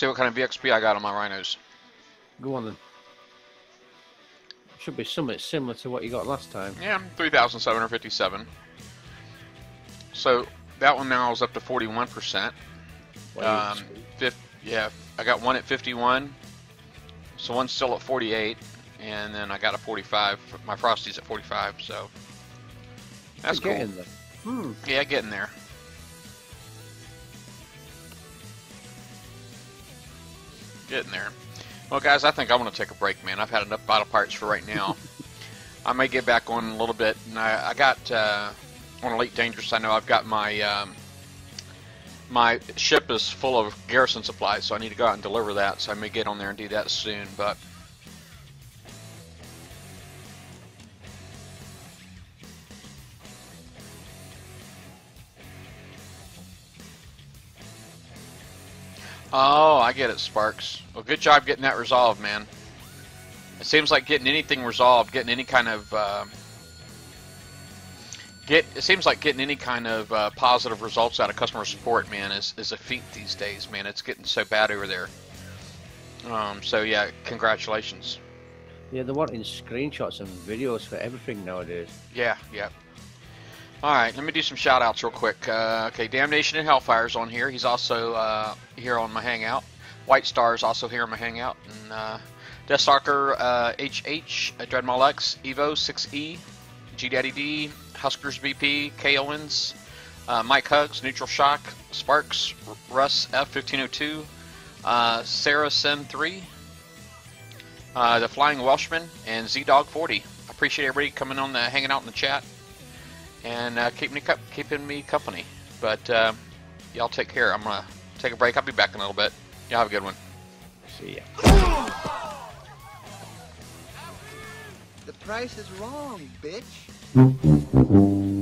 See what kind of VXP I got on my rhinos. Go on then. Should be something similar to what you got last time. Yeah, 3,757. So that one now is up to 41%. Wow, Um, fif- yeah, I got one at 51. So one's still at 48. And then I got a 45. My Frosty's at 45. So that's You're cool. getting there. Hmm. Yeah, getting there. Getting there. Well, guys, I think I'm going to take a break, man. I've had enough Battle Pirates for right now. I may get back on a little bit. And I, I got uh, on Elite Dangerous. I know I've got my um, my ship is full of garrison supplies, so I need to go out and deliver that. So I may get on there and do that soon. But Oh, I get it, Sparks. Well, good job getting that resolved, man. It seems like getting anything resolved, getting any kind of uh, get. It seems like getting any kind of uh, positive results out of customer support, man, is is a feat these days, man. It's getting so bad over there. Um, so yeah, congratulations. Yeah, they're wanting screenshots and videos for everything nowadays. Yeah, yeah. All right, let me do some shout outs real quick. Uh, okay, Damnation and Hellfire's on here. He's also uh, here on my Hangout. White Star's also here on my Hangout. And uh, Deathstalker uh, HH, uh, Dreadmaul X, Evo 6E, G Daddy D, Huskers BP, K Owens, uh, Mike Hugs, Neutral Shock, Sparks, Russ F1502, uh, Sarah Sen 3, uh, the Flying Welshman, and Z Dog 40. I appreciate everybody coming on the hanging out in the chat and uh, keeping me keeping me company. But uh, y'all take care. I'm gonna take a break. I'll be back in a little bit. Y'all have a good one. See ya. The price is wrong, bitch.